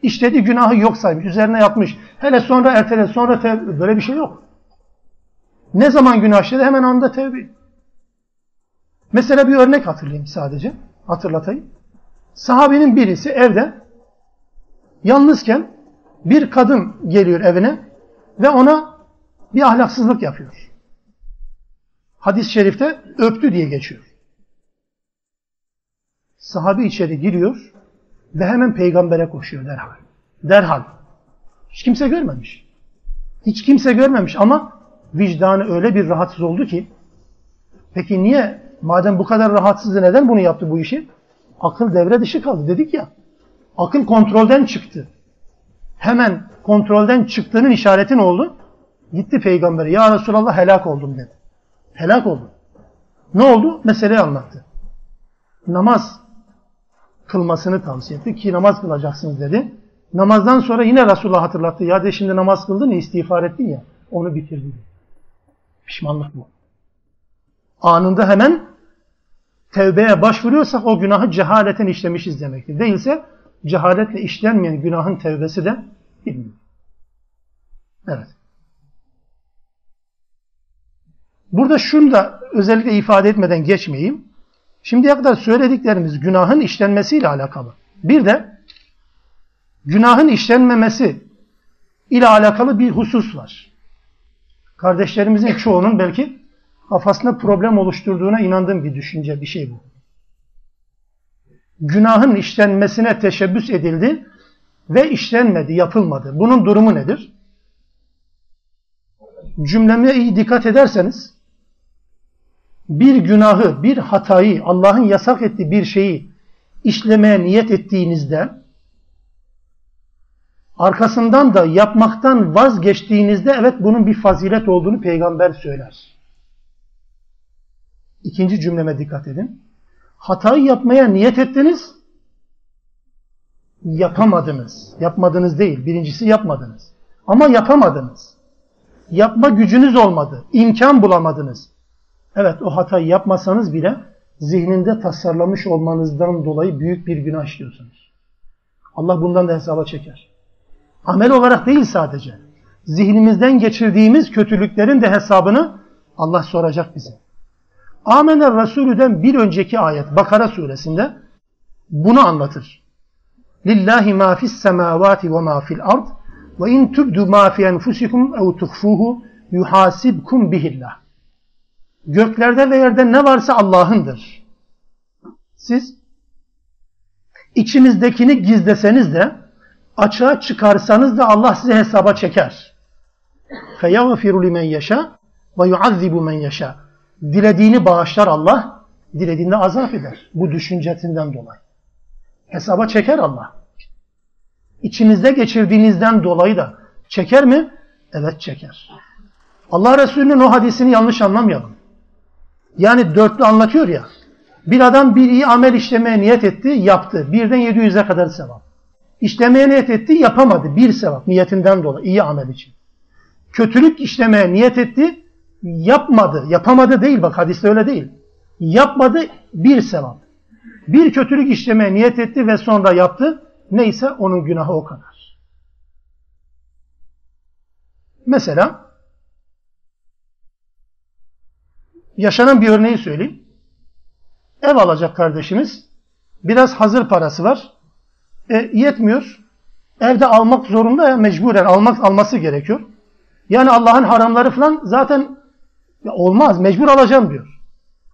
İşlediği günahı yok saymış, üzerine yapmış. Hele sonra ertele, sonra tevbe, böyle bir şey yok. Ne zaman günah işledi? Hemen anda tevbe. Mesela bir örnek hatırlayayım sadece. Hatırlatayım. Sahabenin birisi evde yalnızken bir kadın geliyor evine ve ona bir ahlaksızlık yapıyor. Hadis-i şerifte öptü diye geçiyor. Sahabi içeri giriyor ve hemen peygambere koşuyor derhal. Derhal. Hiç kimse görmemiş. Hiç kimse görmemiş ama vicdanı öyle bir rahatsız oldu ki peki niye madem bu kadar rahatsızdı neden bunu yaptı bu işi? Akıl devre dışı kaldı dedik ya. Akıl kontrolden çıktı. Hemen kontrolden çıktığının işareti ne oldu? Gitti peygambere ya Resulallah helak oldum dedi. Helak oldu. Ne oldu? Meseleyi anlattı. Namaz kılmasını tavsiye etti ki namaz kılacaksınız dedi. Namazdan sonra yine Resulullah hatırlattı. Ya de şimdi namaz kıldın ya istiğfar ettin ya onu bitirdi. Pişmanlık bu. Anında hemen tevbeye başvuruyorsak o günahı cehaleten işlemişiz demektir. Değilse cehaletle işlenmeyen günahın tevbesi de bilmiyor. Evet. Burada şunu da özellikle ifade etmeden geçmeyeyim. Şimdiye kadar söylediklerimiz günahın işlenmesiyle alakalı. Bir de günahın işlenmemesi ile alakalı bir husus var. Kardeşlerimizin çoğunun belki kafasında problem oluşturduğuna inandığım bir düşünce, bir şey bu. Günahın işlenmesine teşebbüs edildi ve işlenmedi, yapılmadı. Bunun durumu nedir? Cümleme iyi dikkat ederseniz bir günahı, bir hatayı, Allah'ın yasak ettiği bir şeyi işlemeye niyet ettiğinizde arkasından da yapmaktan vazgeçtiğinizde evet bunun bir fazilet olduğunu peygamber söyler. İkinci cümleme dikkat edin. Hatayı yapmaya niyet ettiniz, yapamadınız. Yapmadınız değil, birincisi yapmadınız. Ama yapamadınız. Yapma gücünüz olmadı, imkan bulamadınız. Evet o hatayı yapmasanız bile zihninde tasarlamış olmanızdan dolayı büyük bir günah işliyorsunuz. Allah bundan da hesaba çeker. Amel olarak değil sadece. Zihnimizden geçirdiğimiz kötülüklerin de hesabını Allah soracak bize. Amener Resulü'den bir önceki ayet Bakara suresinde bunu anlatır. Lillahi ma fis semavati ve ma fil ard ve in tubdu ma fi enfusikum ev tuhfuhu yuhasibkum bihillah. Göklerde ve yerde ne varsa Allah'ındır. Siz içinizdekini gizleseniz de açığa çıkarsanız da Allah size hesaba çeker. فَيَغْفِرُ لِمَنْ يَشَى وَيُعَذِّبُ مَنْ يَشَى Dilediğini bağışlar Allah, dilediğinde azap eder. Bu düşüncesinden dolayı. Hesaba çeker Allah. İçinizde geçirdiğinizden dolayı da çeker mi? Evet çeker. Allah Resulü'nün o hadisini yanlış anlamayalım. Yani dörtlü anlatıyor ya. Bir adam bir iyi amel işlemeye niyet etti, yaptı. Birden 700'e kadar sevap. İşlemeye niyet etti, yapamadı. Bir sevap niyetinden dolayı, iyi amel için. Kötülük işlemeye niyet etti, yapmadı. Yapamadı değil bak hadiste öyle değil. Yapmadı, bir sevap. Bir kötülük işlemeye niyet etti ve sonra yaptı. Neyse onun günahı o kadar. Mesela yaşanan bir örneği söyleyeyim. Ev alacak kardeşimiz. Biraz hazır parası var. E, yetmiyor. Evde almak zorunda ya mecburen almak alması gerekiyor. Yani Allah'ın haramları falan zaten ya olmaz mecbur alacağım diyor.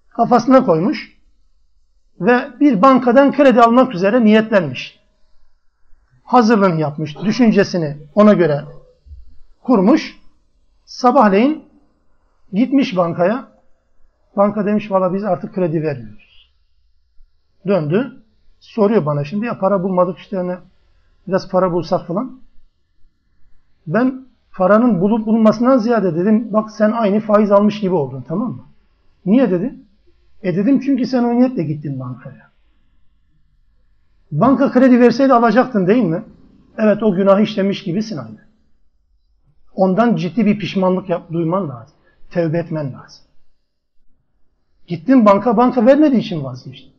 Kafasına koymuş ve bir bankadan kredi almak üzere niyetlenmiş. Hazırlığını yapmış, düşüncesini ona göre kurmuş. Sabahleyin gitmiş bankaya. Banka demiş valla biz artık kredi vermiyoruz. Döndü. Soruyor bana şimdi ya para bulmadık işte hani biraz para bulsak falan. Ben paranın bulup bulunmasından ziyade dedim bak sen aynı faiz almış gibi oldun tamam mı? Niye dedi? E dedim çünkü sen o niyetle gittin bankaya. Banka kredi verseydi alacaktın değil mi? Evet o günahı işlemiş gibisin aynı. Ondan ciddi bir pişmanlık yap, duyman lazım. Tevbe etmen lazım. Gittim banka, banka vermediği için vazgeçtim.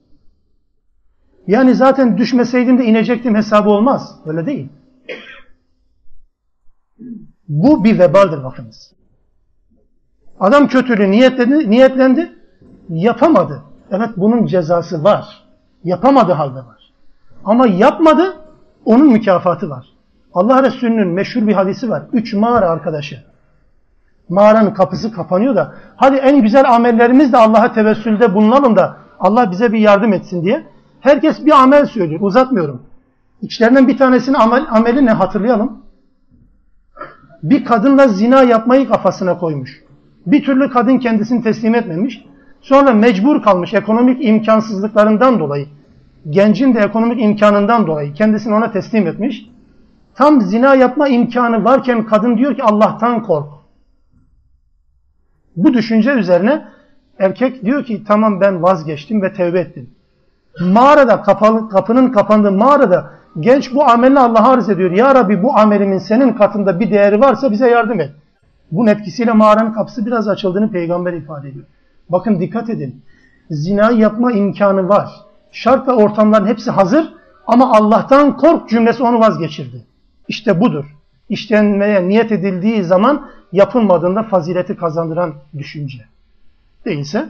Yani zaten düşmeseydim de inecektim hesabı olmaz. Öyle değil. Bu bir vebaldir bakınız. Adam kötülüğü niyetlendi, niyetlendi, yapamadı. Evet bunun cezası var. Yapamadı halde var. Ama yapmadı, onun mükafatı var. Allah Resulü'nün meşhur bir hadisi var. Üç mağara arkadaşı. Mağaranın kapısı kapanıyor da hadi en güzel amellerimizle Allah'a tevessülde bulunalım da Allah bize bir yardım etsin diye. Herkes bir amel söylüyor. Uzatmıyorum. İçlerinden bir tanesinin amel, ameli ne hatırlayalım. Bir kadınla zina yapmayı kafasına koymuş. Bir türlü kadın kendisini teslim etmemiş. Sonra mecbur kalmış ekonomik imkansızlıklarından dolayı. Gencin de ekonomik imkanından dolayı kendisini ona teslim etmiş. Tam zina yapma imkanı varken kadın diyor ki Allah'tan kork. Bu düşünce üzerine erkek diyor ki tamam ben vazgeçtim ve tevbe ettim. Mağarada kapalı, kapının kapandığı mağarada genç bu ameli Allah'a arz ediyor. Ya Rabbi bu amelimin senin katında bir değeri varsa bize yardım et. Bunun etkisiyle mağaranın kapısı biraz açıldığını peygamber ifade ediyor. Bakın dikkat edin. Zina yapma imkanı var. Şart ve ortamların hepsi hazır ama Allah'tan kork cümlesi onu vazgeçirdi. İşte budur. İşlenmeye niyet edildiği zaman yapılmadığında fazileti kazandıran düşünce. Değilse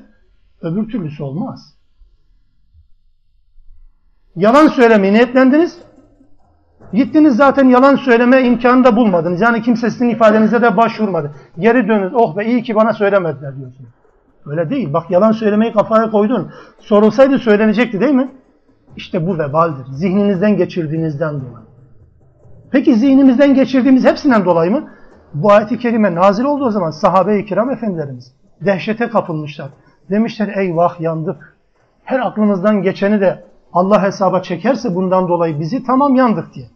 öbür türlüsü olmaz. Yalan söylemeye niyetlendiniz. Gittiniz zaten yalan söyleme imkanı da bulmadınız. Yani kimse sizin ifadenize de başvurmadı. Geri dönün. Oh be iyi ki bana söylemediler diyorsunuz. Öyle değil. Bak yalan söylemeyi kafaya koydun. Sorulsaydı söylenecekti değil mi? İşte bu vebaldir. Zihninizden geçirdiğinizden dolayı. Peki zihnimizden geçirdiğimiz hepsinden dolayı mı? Bu ayet-i kerime nazil olduğu o zaman sahabe-i kiram efendilerimiz dehşete kapılmışlar. Demişler eyvah yandık. Her aklımızdan geçeni de Allah hesaba çekerse bundan dolayı bizi tamam yandık diye.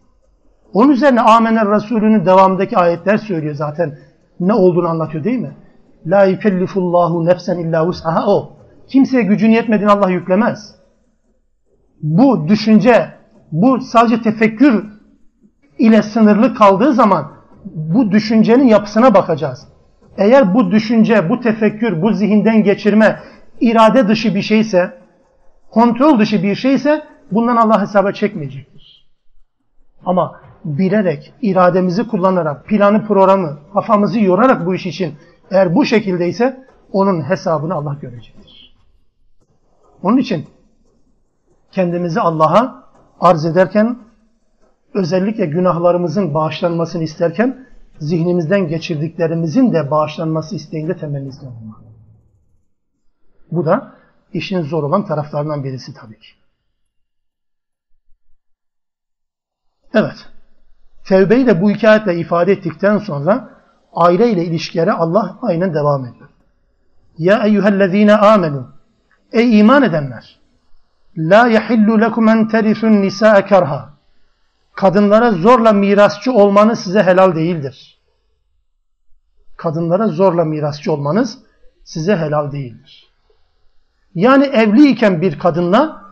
Onun üzerine Amener Resulü'nün devamındaki ayetler söylüyor zaten. Ne olduğunu anlatıyor değil mi? La yükellifullahu nefsen illa vus'aha o. Kimseye gücün yetmediğini Allah yüklemez. Bu düşünce, bu sadece tefekkür ile sınırlı kaldığı zaman bu düşüncenin yapısına bakacağız. Eğer bu düşünce, bu tefekkür, bu zihinden geçirme irade dışı bir şeyse, kontrol dışı bir şeyse bundan Allah hesaba çekmeyecektir. Ama bilerek, irademizi kullanarak, planı programı, kafamızı yorarak bu iş için eğer bu şekildeyse onun hesabını Allah görecektir. Onun için kendimizi Allah'a arz ederken özellikle günahlarımızın bağışlanmasını isterken zihnimizden geçirdiklerimizin de bağışlanması isteğinde temennisinde bulunmak. Bu da işin zor olan taraflarından birisi tabii ki. Evet. Tevbeyi de bu hikayetle ifade ettikten sonra aile ile ilişkilere Allah aynen devam ediyor. Ya eyyühellezine amenu Ey iman edenler! La yahillu lekum en terithun nisa'a kerha Kadınlara zorla mirasçı olmanız size helal değildir. Kadınlara zorla mirasçı olmanız size helal değildir. Yani evliyken bir kadınla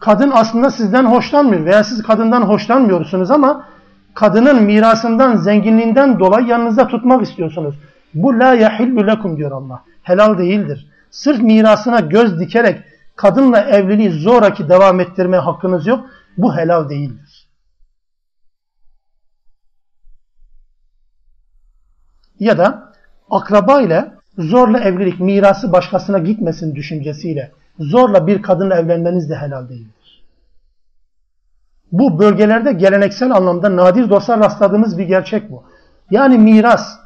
kadın aslında sizden hoşlanmıyor veya siz kadından hoşlanmıyorsunuz ama kadının mirasından, zenginliğinden dolayı yanınızda tutmak istiyorsunuz. Bu la yahillu lekum diyor Allah. Helal değildir. Sırf mirasına göz dikerek kadınla evliliği zoraki devam ettirmeye hakkınız yok. Bu helal değildir. Ya da akraba ile zorla evlilik mirası başkasına gitmesin düşüncesiyle zorla bir kadınla evlenmeniz de helal değildir. Bu bölgelerde geleneksel anlamda nadir dostlar rastladığımız bir gerçek bu. Yani miras,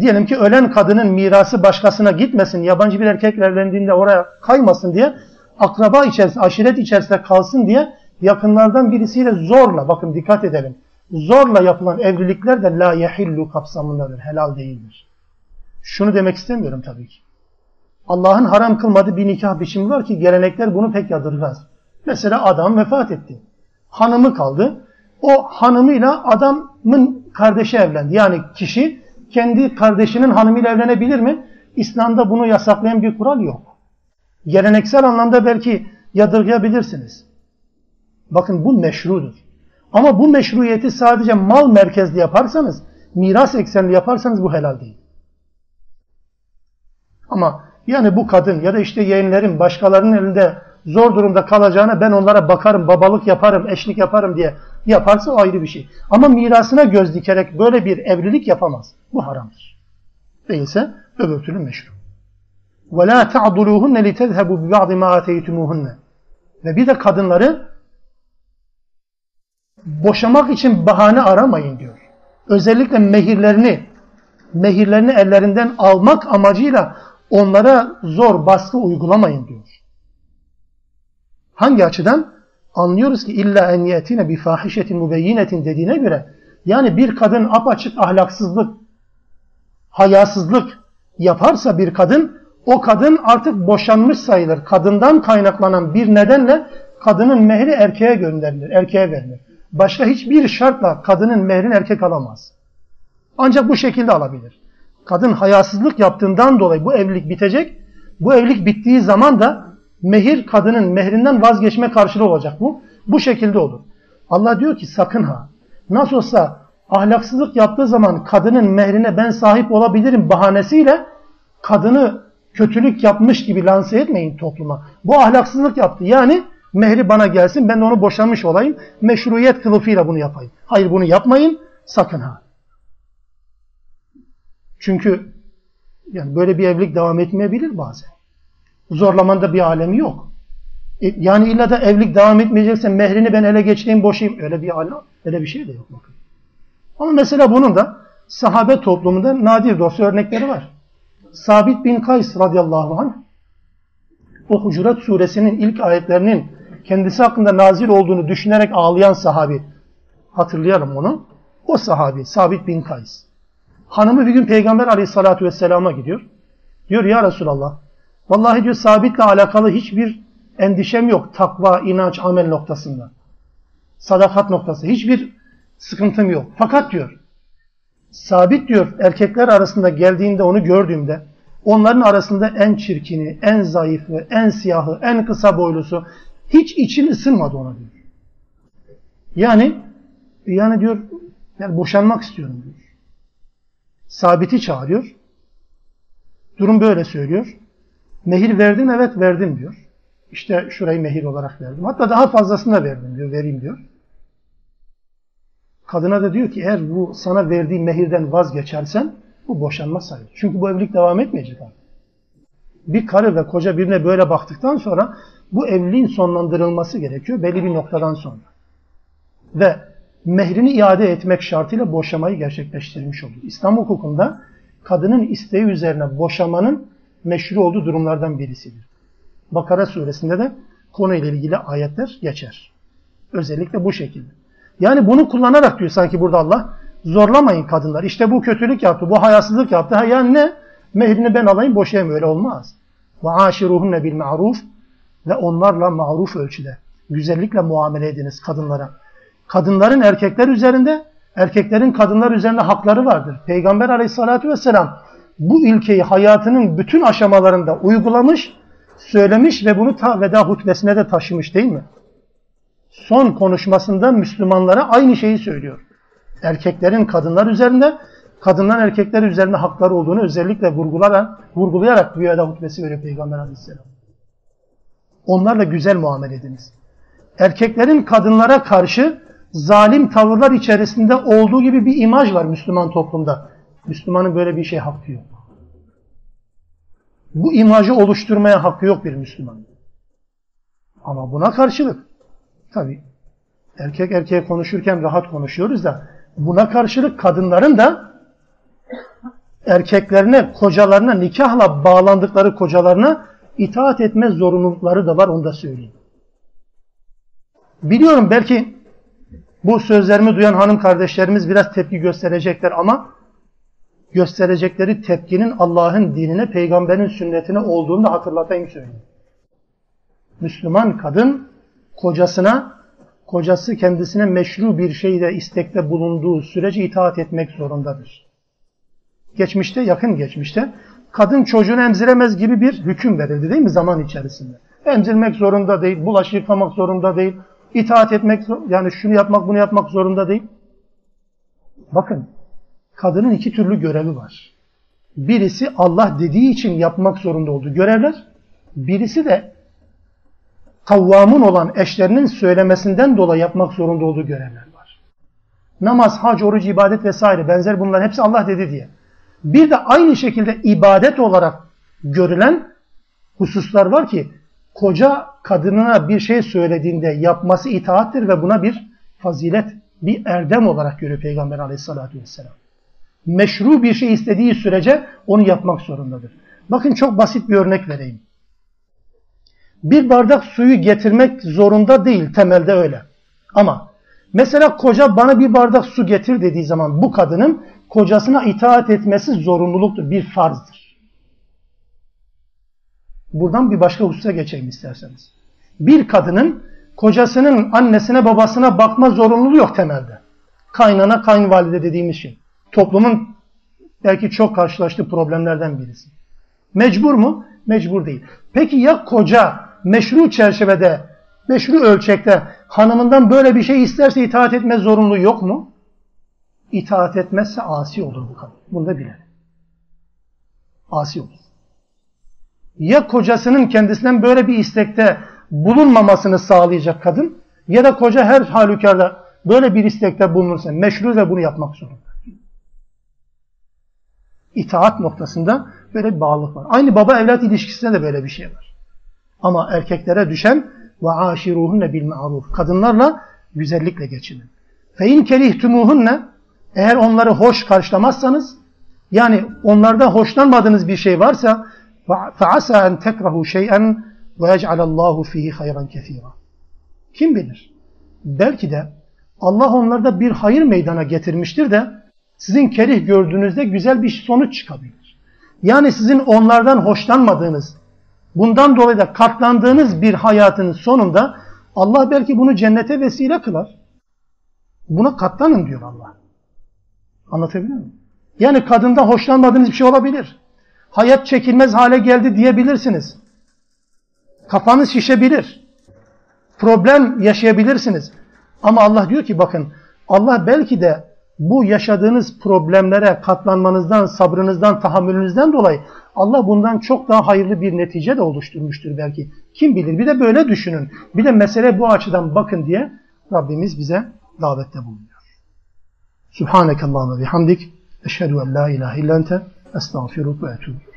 diyelim ki ölen kadının mirası başkasına gitmesin, yabancı bir erkekle evlendiğinde oraya kaymasın diye, akraba içerisinde, aşiret içerisinde kalsın diye yakınlardan birisiyle zorla, bakın dikkat edelim, zorla yapılan evlilikler de la yehillu kapsamındadır, helal değildir. Şunu demek istemiyorum tabii ki. Allah'ın haram kılmadığı bir nikah biçimi var ki gelenekler bunu pek yadırgaz. Mesela adam vefat etti. Hanımı kaldı. O hanımıyla adamın kardeşi evlendi. Yani kişi kendi kardeşinin hanımıyla evlenebilir mi? İslam'da bunu yasaklayan bir kural yok. Geleneksel anlamda belki yadırgayabilirsiniz. Bakın bu meşrudur. Ama bu meşruiyeti sadece mal merkezli yaparsanız, miras eksenli yaparsanız bu helal değil. Ama yani bu kadın ya da işte yeğenlerin başkalarının elinde zor durumda kalacağına ben onlara bakarım, babalık yaparım, eşlik yaparım diye yaparsa o ayrı bir şey. Ama mirasına göz dikerek böyle bir evlilik yapamaz. Bu haramdır. Değilse öbür türlü meşru. وَلَا تَعْضُلُوهُنَّ لِتَذْهَبُوا بِبَعْضِ مَا آتَيْتُمُوهُنَّ Ve bir de kadınları boşamak için bahane aramayın diyor. Özellikle mehirlerini mehirlerini ellerinden almak amacıyla onlara zor baskı uygulamayın diyor. Hangi açıdan? Anlıyoruz ki illa en yetine bi fahişetin mubeyyinetin dediğine göre yani bir kadın apaçık ahlaksızlık, hayasızlık yaparsa bir kadın o kadın artık boşanmış sayılır. Kadından kaynaklanan bir nedenle kadının mehri erkeğe gönderilir, erkeğe verilir. Başka hiçbir şartla kadının mehrini erkek alamaz. Ancak bu şekilde alabilir. Kadın hayasızlık yaptığından dolayı bu evlilik bitecek. Bu evlilik bittiği zaman da mehir kadının mehrinden vazgeçme karşılığı olacak bu. Bu şekilde olur. Allah diyor ki sakın ha. Nasıl olsa ahlaksızlık yaptığı zaman kadının mehrine ben sahip olabilirim bahanesiyle kadını kötülük yapmış gibi lanse etmeyin topluma. Bu ahlaksızlık yaptı. Yani mehri bana gelsin ben de onu boşanmış olayım. Meşruiyet kılıfıyla bunu yapayım. Hayır bunu yapmayın. Sakın ha. Çünkü yani böyle bir evlilik devam etmeyebilir bazen. Zorlamanda bir alemi yok. E, yani illa da evlilik devam etmeyecekse mehrini ben ele geçireyim boşayım. Öyle bir alem, öyle bir şey de yok bakın. Ama mesela bunun da sahabe toplumunda nadir dosya örnekleri var. Sabit bin Kays radıyallahu anh o Hucurat suresinin ilk ayetlerinin kendisi hakkında nazil olduğunu düşünerek ağlayan sahabi. Hatırlayalım onu. O sahabi Sabit bin Kays. Hanımı bir gün Peygamber aleyhissalatü vesselama gidiyor. Diyor ya Resulallah vallahi diyor sabitle alakalı hiçbir endişem yok. Takva, inanç, amel noktasında. Sadakat noktası. Hiçbir sıkıntım yok. Fakat diyor sabit diyor erkekler arasında geldiğinde onu gördüğümde onların arasında en çirkini, en zayıfı, en siyahı, en kısa boylusu hiç için ısınmadı ona diyor. Yani yani diyor yani boşanmak istiyorum diyor. Sabit'i çağırıyor. Durum böyle söylüyor. Mehir verdin evet verdim diyor. İşte şurayı mehir olarak verdim. Hatta daha fazlasını da verdim diyor, vereyim diyor. Kadına da diyor ki eğer bu sana verdiği mehirden vazgeçersen bu boşanma sayılır. Çünkü bu evlilik devam etmeyecek artık. Bir karı ve koca birine böyle baktıktan sonra bu evliliğin sonlandırılması gerekiyor belli bir noktadan sonra. Ve mehrini iade etmek şartıyla boşamayı gerçekleştirmiş olur. İslam hukukunda kadının isteği üzerine boşamanın meşru olduğu durumlardan birisidir. Bakara suresinde de konuyla ilgili ayetler geçer. Özellikle bu şekilde. Yani bunu kullanarak diyor sanki burada Allah zorlamayın kadınlar. İşte bu kötülük yaptı, bu hayasızlık yaptı. Ha yani ne? Mehrini ben alayım boşayayım öyle olmaz. Ve aşiruhunne bil ma'ruf ve onlarla maruf ölçüde güzellikle muamele ediniz kadınlara. Kadınların erkekler üzerinde, erkeklerin kadınlar üzerinde hakları vardır. Peygamber aleyhissalatü vesselam bu ilkeyi hayatının bütün aşamalarında uygulamış, söylemiş ve bunu ta veda hutbesine de taşımış değil mi? Son konuşmasında Müslümanlara aynı şeyi söylüyor. Erkeklerin kadınlar üzerinde, kadınlar erkekler üzerinde hakları olduğunu özellikle vurgulayarak, vurgulayarak bu veda hutbesi veriyor Peygamber aleyhisselam. Onlarla güzel muamele ediniz. Erkeklerin kadınlara karşı zalim tavırlar içerisinde olduğu gibi bir imaj var Müslüman toplumda. Müslümanın böyle bir şey hakkı yok. Bu imajı oluşturmaya hakkı yok bir Müslüman. Ama buna karşılık tabi erkek erkeğe konuşurken rahat konuşuyoruz da buna karşılık kadınların da erkeklerine, kocalarına, nikahla bağlandıkları kocalarına itaat etme zorunlulukları da var onu da söyleyeyim. Biliyorum belki bu sözlerimi duyan hanım kardeşlerimiz biraz tepki gösterecekler ama gösterecekleri tepkinin Allah'ın dinine, peygamberin sünnetine olduğunu da hatırlatayım söyleyeyim. Müslüman kadın kocasına, kocası kendisine meşru bir şeyde istekte bulunduğu sürece itaat etmek zorundadır. Geçmişte, yakın geçmişte kadın çocuğunu emziremez gibi bir hüküm verildi değil mi zaman içerisinde? Emzirmek zorunda değil, bulaşık yıkamak zorunda değil, itaat etmek, yani şunu yapmak bunu yapmak zorunda değil. Bakın, kadının iki türlü görevi var. Birisi Allah dediği için yapmak zorunda olduğu görevler, birisi de kavvamun olan eşlerinin söylemesinden dolayı yapmak zorunda olduğu görevler var. Namaz, hac, oruç, ibadet vesaire benzer bunların hepsi Allah dedi diye. Bir de aynı şekilde ibadet olarak görülen hususlar var ki koca kadınına bir şey söylediğinde yapması itaattir ve buna bir fazilet, bir erdem olarak görüyor Peygamber aleyhissalatü vesselam. Meşru bir şey istediği sürece onu yapmak zorundadır. Bakın çok basit bir örnek vereyim. Bir bardak suyu getirmek zorunda değil temelde öyle. Ama mesela koca bana bir bardak su getir dediği zaman bu kadının kocasına itaat etmesi zorunluluktur, bir farzdır. Buradan bir başka hususa geçeyim isterseniz. Bir kadının kocasının annesine babasına bakma zorunluluğu yok temelde. Kaynana kayınvalide dediğimiz şey. Toplumun belki çok karşılaştığı problemlerden birisi. Mecbur mu? Mecbur değil. Peki ya koca meşru çerçevede, meşru ölçekte hanımından böyle bir şey isterse itaat etme zorunluluğu yok mu? İtaat etmezse asi olur bu kadın. Bunu da bilelim. Asi olur. Ya kocasının kendisinden böyle bir istekte bulunmamasını sağlayacak kadın ya da koca her halükarda böyle bir istekte bulunursa meşru ve bunu yapmak zorunda itaat noktasında böyle bir bağlılık var. Aynı baba evlat ilişkisinde de böyle bir şey var. Ama erkeklere düşen ve aşiruhunne bil ma'ruf. Kadınlarla güzellikle geçinin. Fe in kerihtumuhunne eğer onları hoş karşılamazsanız yani onlarda hoşlanmadığınız bir şey varsa fe asa en tekrahu şey'en ve yec'alallahu fihi hayran kesira. Kim bilir? Belki de Allah onlarda bir hayır meydana getirmiştir de sizin kerih gördüğünüzde güzel bir sonuç çıkabilir. Yani sizin onlardan hoşlanmadığınız, bundan dolayı da katlandığınız bir hayatın sonunda Allah belki bunu cennete vesile kılar. Buna katlanın diyor Allah. Anlatabiliyor muyum? Yani kadında hoşlanmadığınız bir şey olabilir. Hayat çekilmez hale geldi diyebilirsiniz. Kafanız şişebilir. Problem yaşayabilirsiniz. Ama Allah diyor ki bakın Allah belki de bu yaşadığınız problemlere katlanmanızdan, sabrınızdan, tahammülünüzden dolayı Allah bundan çok daha hayırlı bir netice de oluşturmuştur belki. Kim bilir bir de böyle düşünün. Bir de mesele bu açıdan bakın diye Rabbimiz bize davette bulunuyor. Subhaneke Allahümme bihamdik. Eşhedü en la ilahe illa ente estağfiruk ve etûbü.